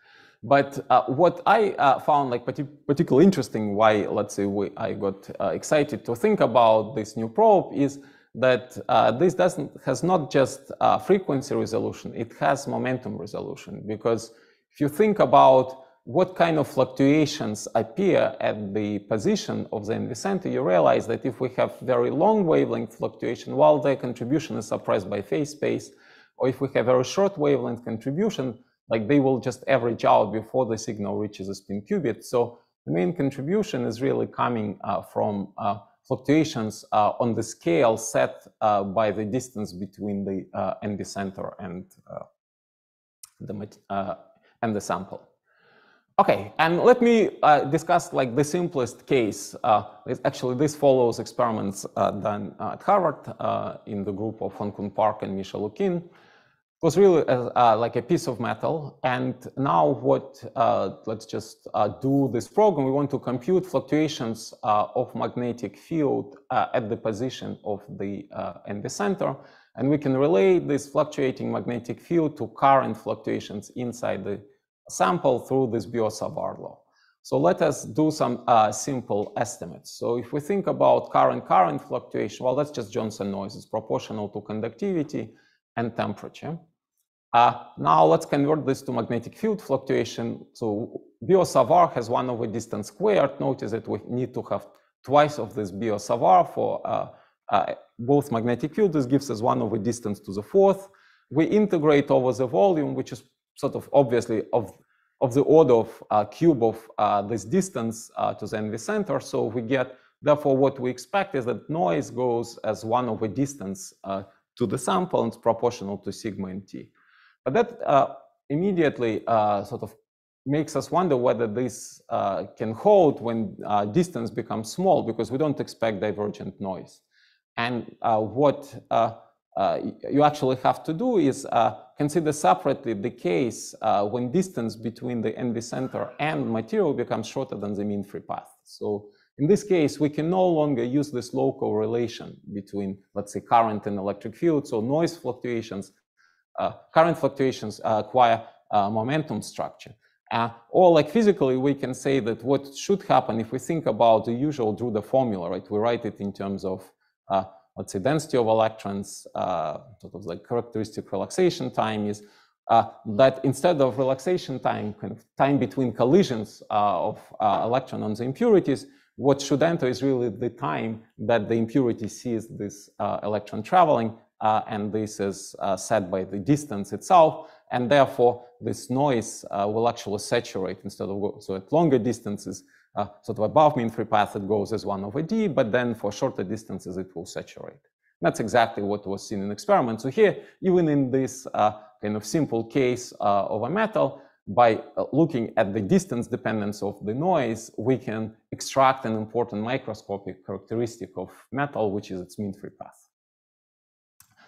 But uh, what I uh, found like particularly interesting, why let's say we, I got uh, excited to think about this new probe is that uh, this doesn't has not just uh, frequency resolution; it has momentum resolution. Because if you think about what kind of fluctuations appear at the position of the NV center, you realize that if we have very long wavelength fluctuation, while the contribution is suppressed by phase space, or if we have very short wavelength contribution, like they will just average out before the signal reaches a spin qubit. So the main contribution is really coming uh, from uh, fluctuations uh, on the scale set uh, by the distance between the uh, center and uh, the and the sample. Okay, and let me discuss like the simplest case. actually, this follows experiments done at Harvard in the group of Hongkun Park and Misha Lukin It was really uh, uh, like a piece of metal. And now what, uh, let's just uh, do this program. We want to compute fluctuations uh, of magnetic field uh, at the position of the NV center. And we can relate this fluctuating magnetic field to current fluctuations inside the sample through this Biot-Savart law. So let us do some simple estimates. So if we think about current current fluctuation, well, that's just Johnson noise. It's proportional to conductivity and temperature. Uh, now let's convert this to magnetic field fluctuation. So Biot-Savart has one over distance squared. Notice that we need to have twice of this Biot-Savart for uh, uh, both magnetic field. This gives us one over distance to the fourth. We integrate over the volume, which is sort of obviously of, of the order of uh, cube of uh, this distance uh, to the NV center. So we get, therefore, what we expect is that noise goes as one over distance to the sample and it's proportional to sigma and t. But that uh, immediately uh, sort of makes us wonder whether this uh, can hold when uh, distance becomes small because we don't expect divergent noise. And uh, what uh, you actually have to do is consider separately the case when distance between the NV center and material becomes shorter than the mean free path. So in this case, we can no longer use this local relation between, let's say, current and electric field. So noise fluctuations, uh, current fluctuations uh, acquire uh, momentum structure. or like physically, we can say that what should happen if we think about the usual Drude formula, right? We write it in terms of, let's say, density of electrons, sort of like characteristic relaxation time is uh, that instead of relaxation time, kind of time between collisions uh, of uh, electron on the impurities, what should enter is really the time that the impurity sees this uh, electron traveling, uh, and this is uh, set by the distance itself, and therefore this noise uh, will actually saturate instead of. So at longer distances, uh, sort of above mean free path, it goes as 1 over d, but then for shorter distances, it will saturate. That's exactly what was seen in experiments. So here, even in this uh, kind of simple case uh, of a metal, by uh, looking at the distance dependence of the noise, we can extract an important microscopic characteristic of metal, which is its mean free path.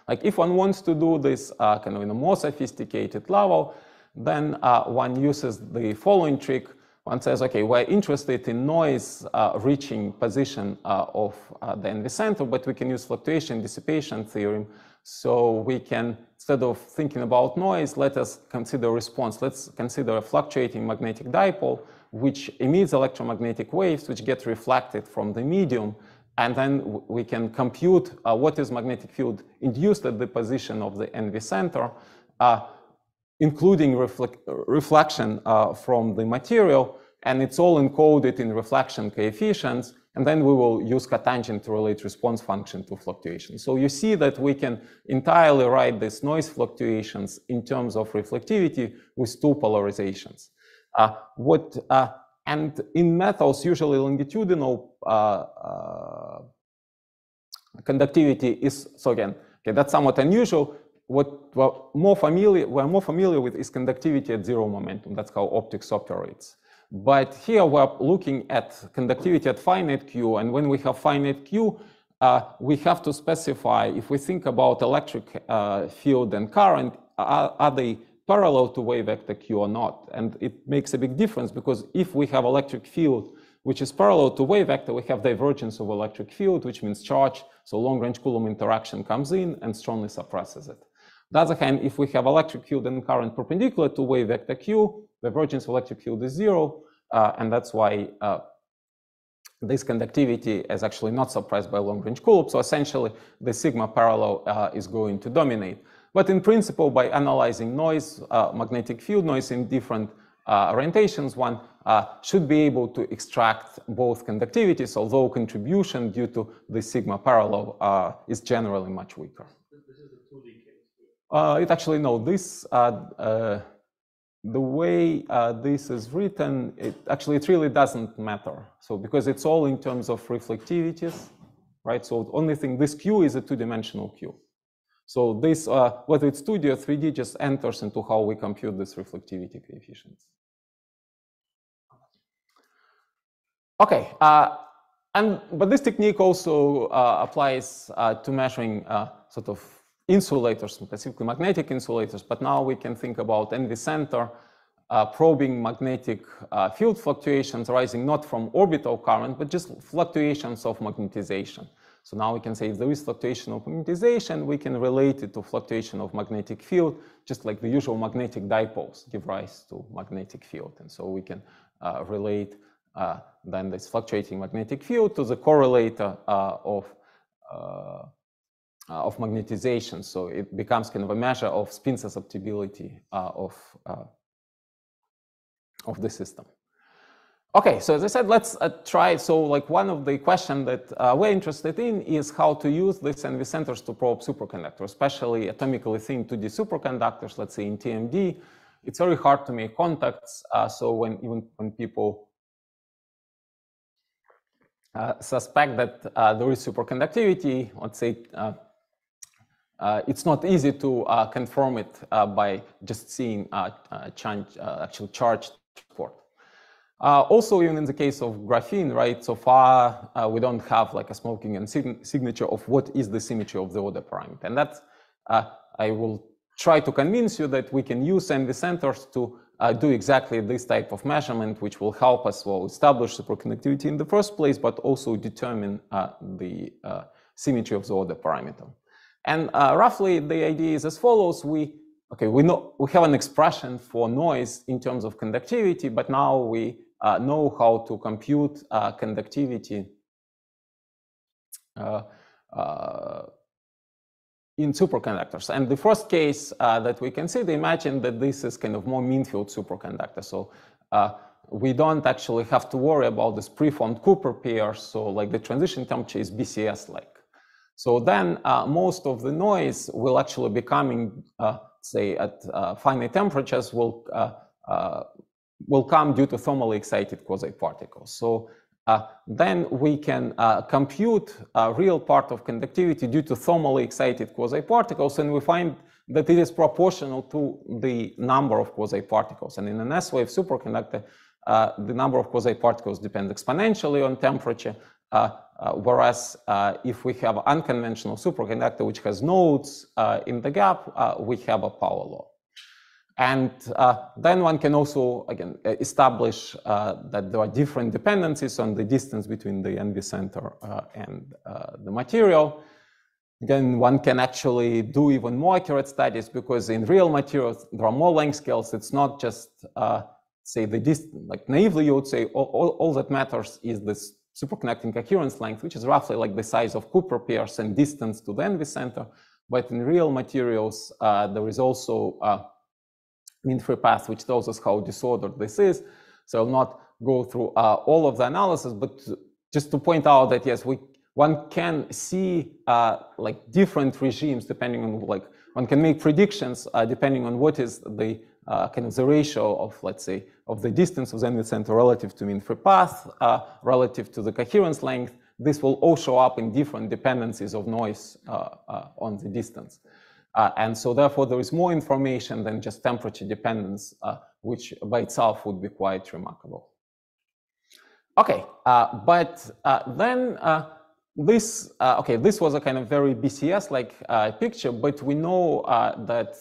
Like if one wants to do this uh, kind of in a more sophisticated level, then uh, one uses the following trick. One says, okay, we're interested in noise uh, reaching position uh, of uh, the NV center, but we can use fluctuation dissipation theorem. So we can, instead of thinking about noise, let us consider response. Let's consider a fluctuating magnetic dipole, which emits electromagnetic waves, which get reflected from the medium. And then we can compute uh, what is magnetic field induced at the position of the NV center. Uh, including reflect, reflection uh, from the material, and it's all encoded in reflection coefficients, and then we will use cotangent to relate response function to fluctuation. So you see that we can entirely write these noise fluctuations in terms of reflectivity with two polarizations. Uh, what uh, and in metals, usually longitudinal uh, uh, conductivity is so again. Okay, that's somewhat unusual what we're more familiar we're more familiar with is conductivity at zero momentum. That's how optics operates. But here we're looking at conductivity at finite q, and when we have finite q, uh, we have to specify if we think about electric uh, field and current, are, are, they parallel to wave vector q or not? And it makes a big difference because if we have electric field which is parallel to wave vector, we have divergence of electric field, which means charge. So long range Coulomb interaction comes in and strongly suppresses it. On the other hand, if we have electric field and current perpendicular to wave vector q, the divergence of electric field is zero, uh, and that's why uh, this conductivity is actually not suppressed by long-range Coulomb. So essentially, the sigma parallel uh, is going to dominate. But in principle, by analyzing noise, uh, magnetic field noise in different uh, orientations, one uh, should be able to extract both conductivities, although contribution due to the sigma parallel is generally much weaker. This is a two-dimensional. it actually, no, this, uh, uh, the way uh, this is written, it actually, it really doesn't matter. So because it's all in terms of reflectivities, right? So the only thing, this Q is a two-dimensional Q. So this, uh, whether it's 2D or 3D, just enters into how we compute this reflectivity coefficients. Okay, uh, and but this technique also applies to measuring sort of insulators, specifically magnetic insulators, but now we can think about NV center uh, probing magnetic uh, field fluctuations arising not from orbital current, but just fluctuations of magnetization. So now we can say if there is fluctuation of magnetization, we can relate it to fluctuation of magnetic field, just like the usual magnetic dipoles give rise to magnetic field. And so we can uh, relate uh, then this fluctuating magnetic field to the correlator uh, of uh, of magnetization. So it becomes kind of a measure of spin susceptibility uh, of, uh, of the system. Okay, so as I said, let's uh, try. So like one of the questions that uh, we're interested in is how to use these NV centers to probe superconductors, especially atomically thin 2D superconductors, let's say in TMD. It's very hard to make contacts. Uh, so when even when people suspect that there is superconductivity, let's say it's not easy to uh, confirm it uh, by just seeing uh, uh, change, uh, actual charge transport. also, even in the case of graphene, right, so far we don't have like a smoking and signature of what is the symmetry of the order parameter. And that I will try to convince you that we can use NV centers to do exactly this type of measurement, which will help us well establish superconductivity in the first place, but also determine the symmetry of the order parameter. And uh, roughly the idea is as follows. We, okay, we know we have an expression for noise in terms of conductivity, but now we uh, know how to compute uh, conductivity uh, uh, in superconductors. And the first case uh, that we can see, consider, imagine that this is kind of more mean field superconductor. So we don't actually have to worry about this preformed Cooper pairs. So like the transition temperature is BCS-like. So then uh, most of the noise will actually be coming, uh, say, at uh, finite temperatures will uh, uh, will come due to thermally excited quasi-particles. So uh, then we can compute a real part of conductivity due to thermally excited quasi-particles, and we find that it is proportional to the number of quasi-particles. And in an S-wave superconductor, the number of quasi-particles depends exponentially on temperature, whereas uh, if we have unconventional superconductor which has nodes in the gap, we have a power law. And uh, then one can also, again, establish uh, that there are different dependencies on the distance between the NV center uh, and the material. Again, one can actually do even more accurate studies because in real materials, there are more length scales. It's not just, say, the distance, like naively you would say, all, all, all that matters is this superconducting coherence length, which is roughly like the size of Cooper pairs and distance to the NV center. But in real materials, uh, there is also uh, mean-free path, which tells us how disordered this is. So I'll not go through uh, all of the analysis, but just to point out that yes, we one can see uh, like different regimes depending on like one can make predictions uh, depending on what is the uh, kind of the ratio of, let's say, of the distance of the center relative to mean free path, uh, relative to the coherence length. This will all show up in different dependencies of noise uh, uh on the distance. Uh, and so therefore there is more information than just temperature dependence, uh, which by itself would be quite remarkable. Okay, but then this, okay, this was a kind of very BCS-like picture, but we know that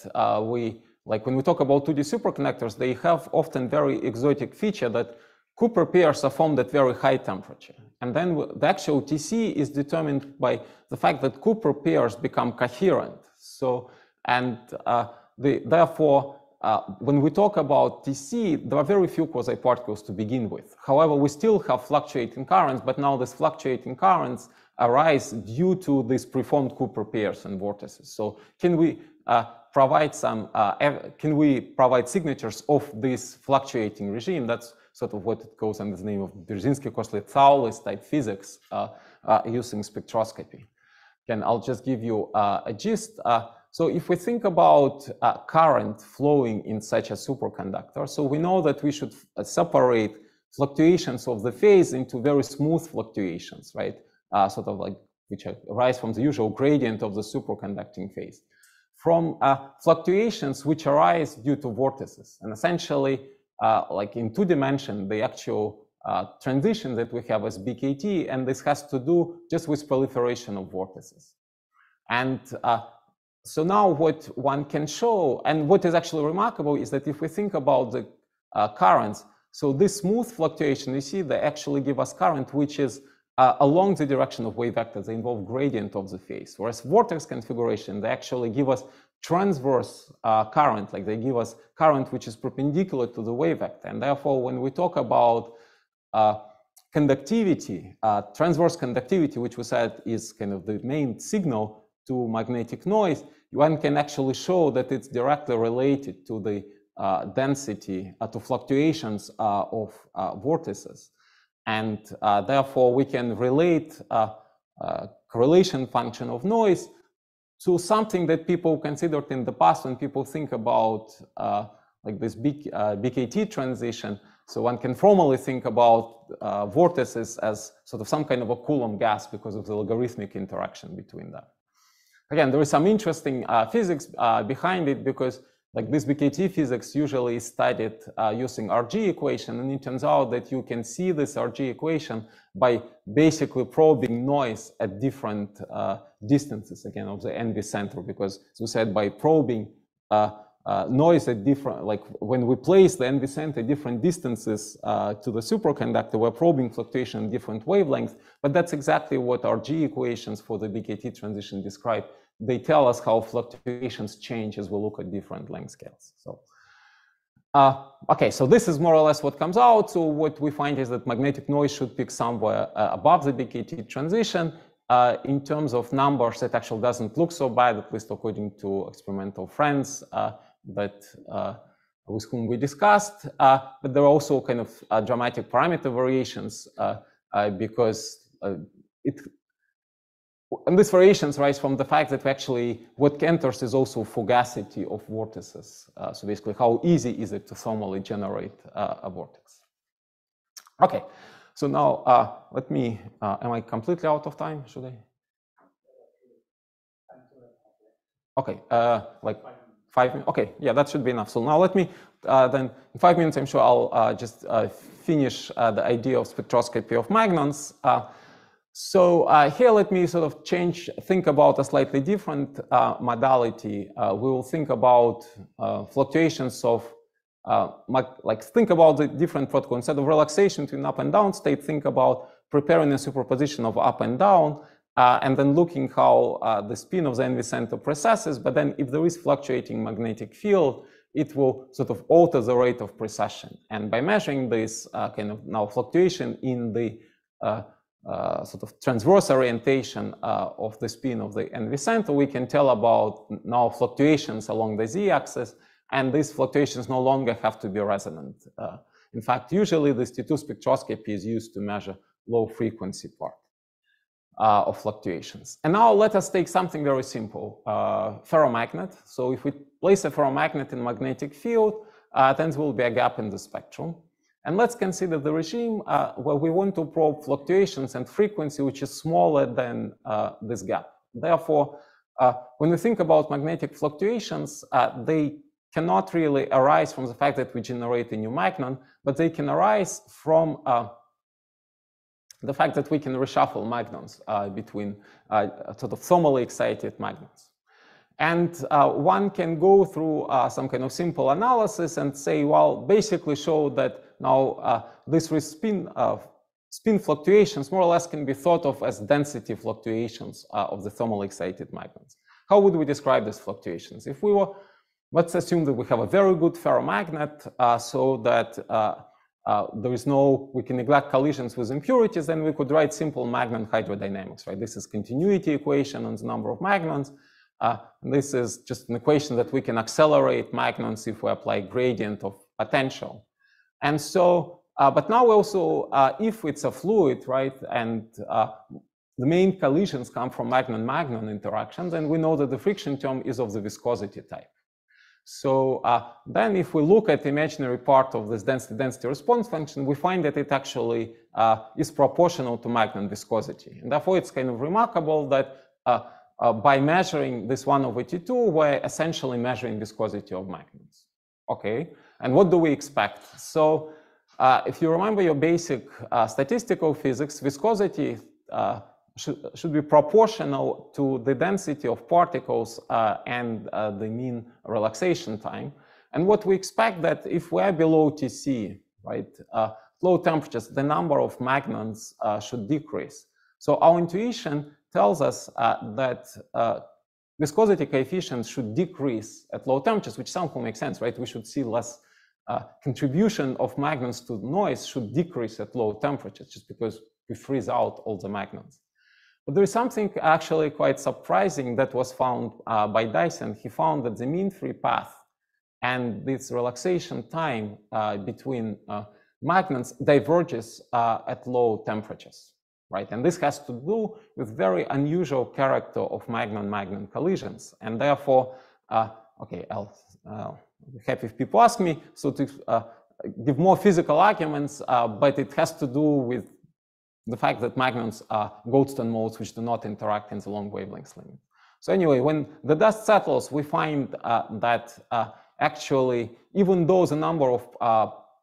we like when we talk about 2D superconductors, they have often very exotic feature that Cooper pairs are formed at very high temperature. And then the actual TC is determined by the fact that Cooper pairs become coherent. So, and uh, the, therefore, uh, when we talk about TC, there are very few quasi-particles to begin with. However, we still have fluctuating currents, but now these fluctuating currents arise due to these preformed Cooper pairs and vortices. So can we provide some, uh, can we provide signatures of this fluctuating regime? That's sort of what it goes under the name of Berezinskii-Kosterlitz-Thouless type physics uh, uh, using spectroscopy. Again, I'll just give you uh, a gist. Uh, so if we think about uh, current flowing in such a superconductor, so we know that we should separate fluctuations of the phase into very smooth fluctuations, right? sort of like which arise from the usual gradient of the superconducting phase from uh, fluctuations which arise due to vortices. And essentially, uh, like in two dimension, the actual uh, transition that we have is BKT, and this has to do just with proliferation of vortices. And uh, so now what one can show, and what is actually remarkable is that if we think about the uh, currents, so this smooth fluctuation, you see, they actually give us current, which is uh, along the direction of wave vectors, they involve gradient of the phase. Whereas vortex configuration, they actually give us transverse uh, current, like they give us current which is perpendicular to the wave vector. And therefore, when we talk about uh, conductivity, uh, transverse conductivity, which we said is kind of the main signal to magnetic noise, one can actually show that it's directly related to the uh, density, uh, to fluctuations of vortices. And uh, therefore, we can relate correlation function of noise to something that people considered in the past when people think about uh, like this big uh, BKT transition. So one can formally think about uh, vortices as sort of some kind of a Coulomb gas because of the logarithmic interaction between them. Again, there is some interesting uh, physics uh, behind it because like this BKT physics usually is studied uh, using RG equation, and it turns out that you can see this RG equation by basically probing noise at different uh, distances, again, of the NV center, because as we said, by probing uh, uh noise at different, like when we place the NV center at different distances uh, to the superconductor, we're probing fluctuation in different wavelengths, but that's exactly what RG equations for the BKT transition describe they tell us how fluctuations change as we look at different length scales. So, uh, okay, so this is more or less what comes out. So what we find is that magnetic noise should peak somewhere uh, above the BKT transition. Uh, in terms of numbers, it actually doesn't look so bad, at least according to experimental friends uh, that uh, with whom we discussed. Uh, but there are also kind of dramatic parameter variations because it and these variations rise from the fact that actually what enters is also fugacity of vortices. Uh, so basically, how easy is it to thermally generate uh, a vortex? Okay, so now uh, let me, uh, am I completely out of time? Should I? Okay, uh, like five minutes. Okay, yeah, that should be enough. So now let me, uh, then in five minutes, I'm sure I'll just finish the idea of spectroscopy of magnons. So uh, here, let me sort of change, think about a slightly different uh, modality. Uh, we will think about uh, fluctuations of, uh, like think about the different protocol. Instead of relaxation between up and down state, think about preparing a superposition of up and down, uh, and then looking how the spin of the NV center precesses. But then if there is fluctuating magnetic field, it will sort of alter the rate of precession. And by measuring this kind of now fluctuation in the uh, sort of transverse orientation uh, of the spin of the NV center, we can tell about now fluctuations along the z-axis, and these fluctuations no longer have to be resonant. Uh, in fact, usually this T2 spectroscopy is used to measure low frequency part uh, of fluctuations. And now let us take something very simple, uh, ferromagnet. So if we place a ferromagnet in magnetic field, then there will be a gap in the spectrum. And let's consider the regime uh, where we want to probe fluctuations and frequency, which is smaller than uh, this gap. Therefore, uh, when we think about magnetic fluctuations, uh, they cannot really arise from the fact that we generate a new magnon, but they can arise from uh, the fact that we can reshuffle magnons uh, between sort of thermally excited magnons. And uh, one can go through uh, some kind of simple analysis and say, well, basically show that now uh, this spin, uh, spin fluctuations more or less can be thought of as density fluctuations uh, of the thermally excited magnons. How would we describe these fluctuations? If we were, let's assume that we have a very good ferromagnet uh, so that there is no, we can neglect collisions with impurities, then we could write simple magnon hydrodynamics, right? This is continuity equation on the number of magnons. Uh, this is just an equation that we can accelerate magnons if we apply gradient of potential. And so, uh, but now also, uh, if it's a fluid, right, and uh, the main collisions come from magnon-magnon interactions, and we know that the friction term is of the viscosity type. So uh, then if we look at the imaginary part of this density-density response function, we find that it actually uh, is proportional to magnon viscosity. And therefore, it's kind of remarkable that uh, by measuring this 1 over T2, we're essentially measuring viscosity of magnons. Okay, and what do we expect? So uh, if you remember your basic uh, statistical physics, viscosity uh, should, be proportional to the density of particles uh, and uh, the mean relaxation time. And what we expect that if we're below Tc, right, low temperatures, the number of magnons should decrease. So our intuition tells us uh, that uh, viscosity coefficients should decrease at low temperatures, which somehow makes sense, right? We should see less uh, contribution of magnons to noise should decrease at low temperatures just because we freeze out all the magnons. But there is something actually quite surprising that was found uh, by Dyson. He found that the mean free path and this relaxation time uh, between uh, magnons diverges at low temperatures right? And this has to do with very unusual character of magnon-magnon collisions. And therefore, uh, okay, I'll uh, happy if people ask me, so to uh, give more physical arguments, uh, but it has to do with the fact that magnons are Goldstone modes which do not interact in the long wavelength limit. So anyway, when the dust settles, we find uh, that uh, actually, even though the number of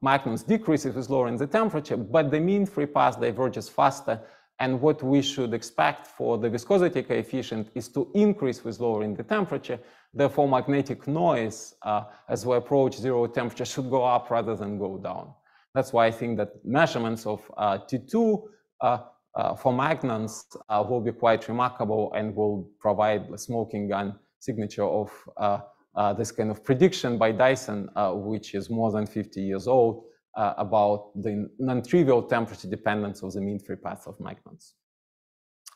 magnons decreases with lowering the temperature, but the mean free path diverges faster. And what we should expect for the viscosity coefficient is to increase with lowering the temperature. Therefore, magnetic noise uh, as we approach zero temperature should go up rather than go down. That's why I think that measurements of uh, T2 uh, uh, for magnons uh, will be quite remarkable and will provide a smoking gun signature of uh, this kind of prediction by Dyson, which is more than 50 years old, uh, about the non-trivial temperature dependence of the mean free path of magnons.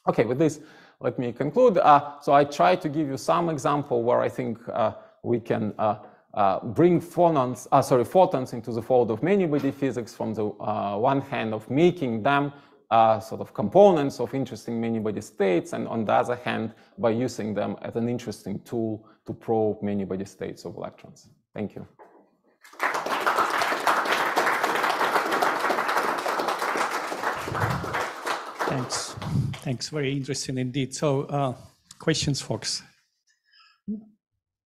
Okay, with this, let me conclude. Uh, so I try to give you some example where I think uh, we can uh, bring phonons, sorry, photons into the fold of many-body physics from the one hand of making them uh, sort of components of interesting many-body states, and on the other hand, by using them as an interesting tool to probe many-body states of electrons. Thank you. Thanks. Thanks. Very interesting indeed. So, uh, questions, folks?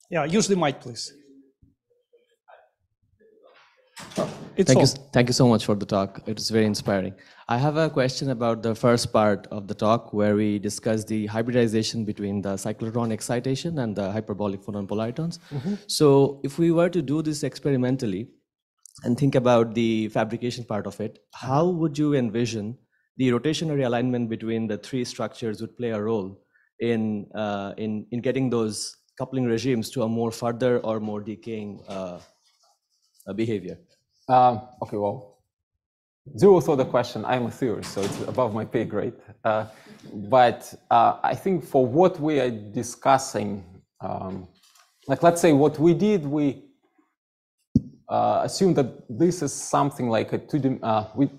Yeah, use the mic, please. It's Thank you, thank you so much for the talk. It was very inspiring. I have a question about the first part of the talk where we discussed the hybridization between the cyclotron excitation and the hyperbolic phonon polaritons. So if we were to do this experimentally and think about the fabrication part of it, how would you envision the rotationary alignment between the three structures would play a role in, uh, in, in getting those coupling regimes to a more further or more decaying uh, uh, behavior? Uh, okay, well, zero thought the question. I'm a theorist, so it's above my pay grade. Uh, but uh, I think for what we are discussing, um, like let's say what we did, we uh, assume that this is something like a two. We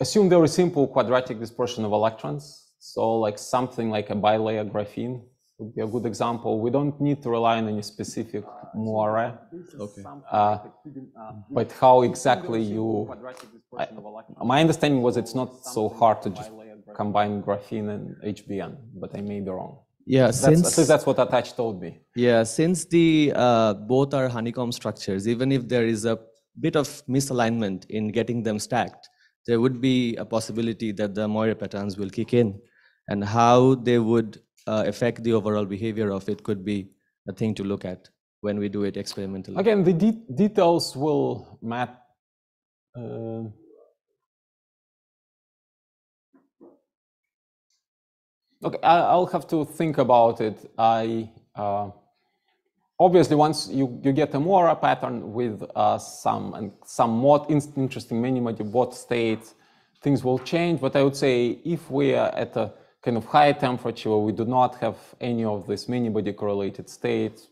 assume very simple quadratic dispersion of electrons. So like something like a bilayer graphene would be a good example. We don't need to rely on any specific moire. Okay. Uh, but how exactly you I- my understanding was it's not so hard to just combine graphene and hbn but i may be wrong Yeah, that's, at since least that's what attach told me yeah, since the uh, both are honeycomb structures, even if there is a bit of misalignment in getting them stacked, there would be a possibility that the Moire patterns will kick in, and how they would uh, affect the overall behavior of it could be a thing to look at when we do it experimentally. again the de- details will mat uh, okay i'll have to think about it i uh, obviously once you, you get a Moire pattern with uh, some and some more interesting many-body bot states, things will change. But I would say if we are at a kind of high temperature where we do not have any of these many-body correlated states,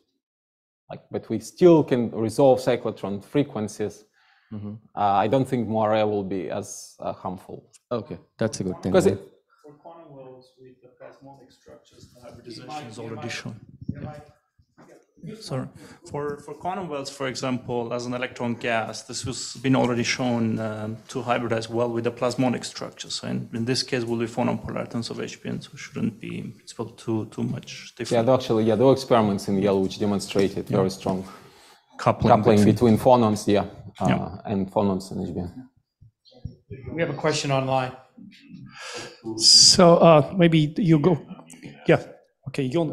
like but we still can resolve cyclotron frequencies. Mm-hmm. Uh, I don't think Moire will be as uh, harmful Okay, that's a good thing. because then. it, For quantum wells with the plasmonic structures, the hybridization is already shown. Sorry, for, for quantum wells, for example, as an electron gas, this has been already shown um, to hybridize well with the plasmonic structures. So in, in this case, will be phonon polaritons of HBN, so shouldn't be it's about too too much yeah, different there actually, yeah, there were experiments in Yale which demonstrated very strong coupling. coupling between phonons, yeah, uh, Yeah. and phonons and HBN. We have a question online. So uh, maybe you go. Yeah. Okay, Jon.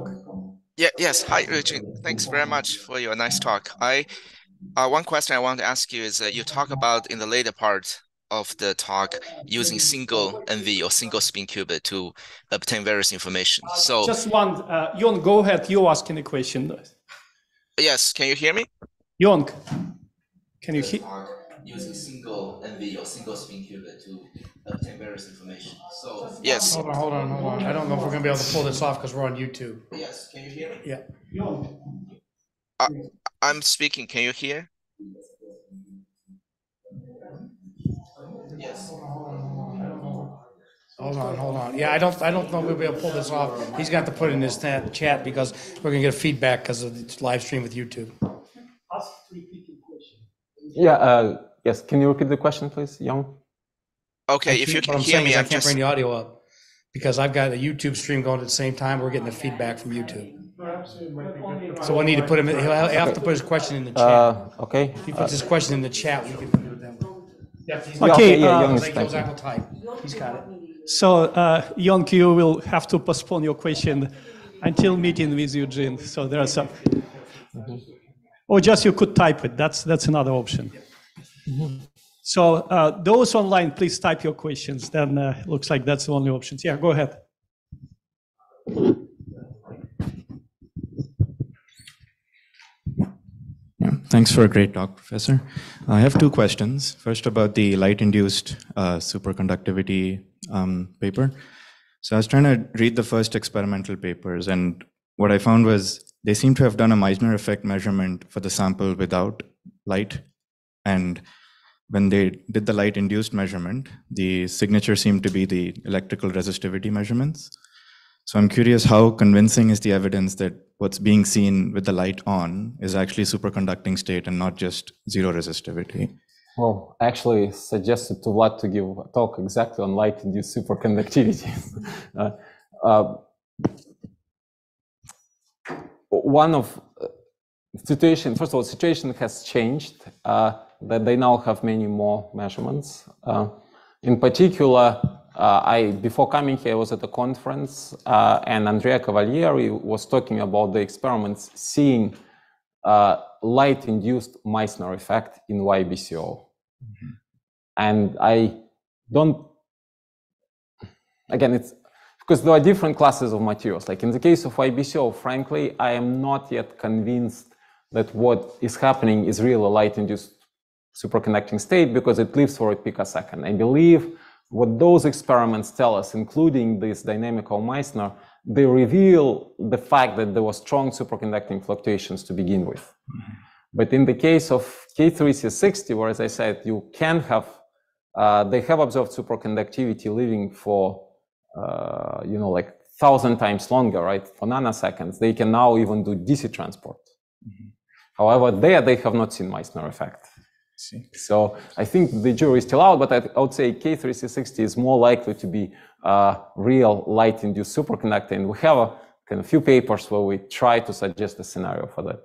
Yeah, yes. Hi, Eugene. Thanks very much for your nice talk. I uh, one question I want to ask you is uh, you talk about in the later part of the talk using single NV or single spin qubit to obtain various information. So Just one. Uh, Jon, go ahead. You asking a question. yes, can you hear me? Jon, can you hear? Using single NV or single spin qubit to obtain various information. So yes, Hold on, hold on, hold on. I don't know if we're gonna be able to pull this off because we're on YouTube. yes. Can you hear me? Yeah. I'm speaking. Can you hear? Yes. Hold on, hold on. Yeah, I don't, I don't know if we'll be able to pull this off. He's got to put it in his chat because we're gonna get feedback because of the live stream with YouTube. Yeah, uh, yes, can you repeat the question, please, Young? Okay, if you What can I'm hear saying me, is I I'm can't just. bring the audio up because I've got a YouTube stream going at the same time. We're getting the feedback from YouTube. So we'll need to put him, in- he'll he'll have to put his question in the chat. Uh, okay. If he puts his question in the chat, we can do them. Yeah, he's- Yeah, Okay, yeah, uh, Young is Like those typing. Apple type. He's got it. So, uh, Jon, you will have to postpone your question until meeting with Eugene. So there are some. Or just you could type it. That's that's another option. So uh, those online, please type your questions. Then uh, looks like that's the only options. Yeah, go ahead. Yeah, thanks for a great talk, Professor. I have two questions. First, about the light-induced uh, superconductivity um, paper. So I was trying to read the first experimental papers, and what I found was they seem to have done a Meissner effect measurement for the sample without light, and when they did the light induced measurement, the signature seemed to be the electrical resistivity measurements. So I'm curious how convincing is the evidence that what's being seen with the light on is actually superconducting state and not just zero resistivity? Well, actually suggested to Vlad to give a talk exactly on light-induced superconductivity. uh, uh, one of uh, situation, first of all, situation has changed, uh, that they now have many more measurements. Uh, in particular, uh, I before coming here, I was at a conference, uh, and Andrea Cavalleri was talking about the experiments seeing uh, light-induced Meissner effect in YBCO. Mm-hmm. And I don't, again, it's because there are different classes of materials. Like in the case of YBCO, frankly, I am not yet convinced that what is happening is really light-induced superconducting state because it lives for a picosecond. I believe what those experiments tell us, including this dynamical Meissner, they reveal the fact that there were strong superconducting fluctuations to begin with. Mm-hmm. But in the case of K3C60, where as I said, you can have, uh, they have observed superconductivity living for, uh, you know, like thousand times longer, right? For nanoseconds, they can now even do DC transport. Mm-hmm. However, there they have not seen Meissner effect. See. So I think the jury is still out, but I, would say K3C60 is more likely to be a real light-induced superconductor, and we have a kind of few papers where we try to suggest a scenario for that.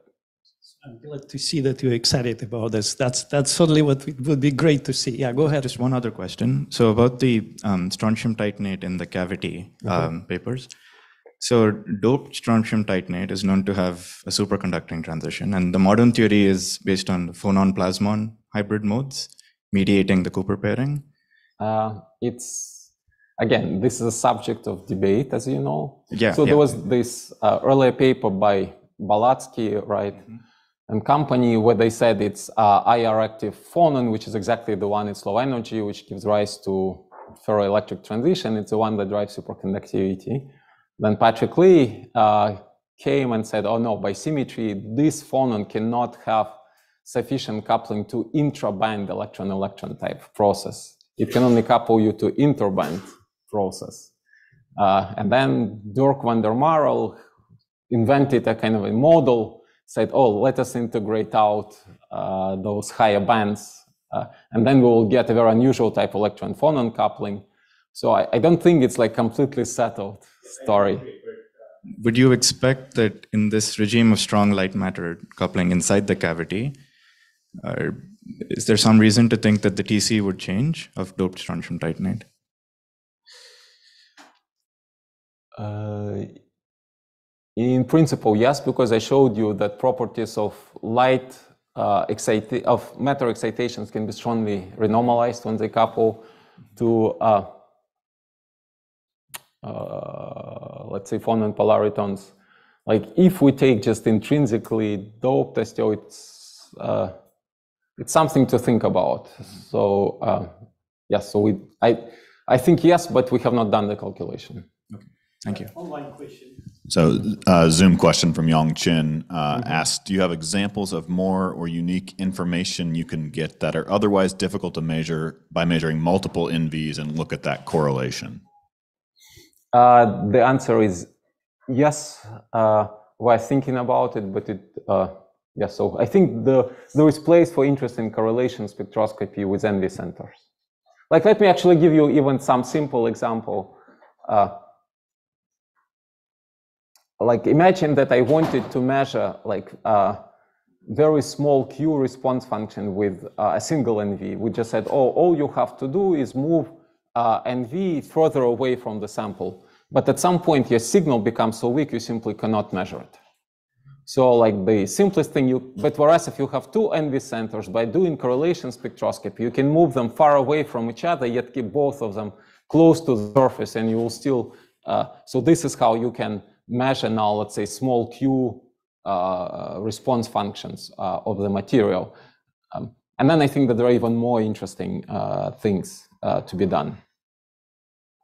I'm glad to see that you're excited about this. That's that's certainly what would be great to see. Yeah, go ahead. Just one other question. So about the um, strontium titanate in the cavity mm-hmm. um, papers. So doped strontium titanate is known to have a superconducting transition, and the modern theory is based on phonon-plasmon hybrid modes mediating the Cooper pairing? Uh, it's again, this is a subject of debate, as you know. Yeah. So yeah. there was this uh, earlier paper by Balatsky, right, mm-hmm. and company where they said it's uh, IR active phonon, which is exactly the one it's low energy, which gives rise to ferroelectric transition. It's the one that drives superconductivity. Then Patrick Lee uh, came and said, "Oh no, by symmetry, this phonon cannot have." Sufficient coupling to intra-band electron-electron type process. It can only couple you to interband process. Uh, and then Dirk van der Marel invented a kind of a model, said, oh, let us integrate out uh, those higher bands, uh, and then we will get a very unusual type electron phonon coupling. So I, I don't think it's like completely settled story. Would you expect that in this regime of strong light matter coupling inside the cavity, is there some reason to think that the TC would change of doped strontium titanate? Uh, in principle, yes, because I showed you that properties of light uh, of matter excitations can be strongly renormalized when they couple to, uh, uh, let's say, phonon polaritons. Like if we take just intrinsically doped STO, it's something to think about. So uh, yes, so we I I think yes, but we have not done the calculation. Okay, thank you. Online question. So uh, Zoom question from Yong Chin uh, mm-hmm. asked, do you have examples of more or unique information you can get that are otherwise difficult to measure by measuring multiple NVs and look at that correlation? Uh, the answer is yes. Uh, we're thinking about it, but it uh, yeah, so I think the, there is place for interesting correlation spectroscopy with NV centers. Like, let me actually give you even some simple example. Uh, like, imagine that I wanted to measure like uh, very small Q response function with uh, a single NV. We just said, oh, all you have to do is move uh, NV further away from the sample. But at some point, your signal becomes so weak, you simply cannot measure it. So like the simplest thing you, but whereas if you have two NV centers, by doing correlation spectroscopy, you can move them far away from each other, yet keep both of them close to the surface and you will still, uh, so this is how you can measure now, let's say small q uh, response functions uh, of the material. Um, and then I think that there are even more interesting uh, things uh, to be done.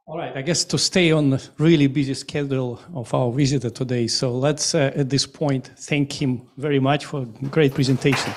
All right, I guess to stay on the really busy schedule of our visitor today, so let's uh, at this point thank him very much for great presentation.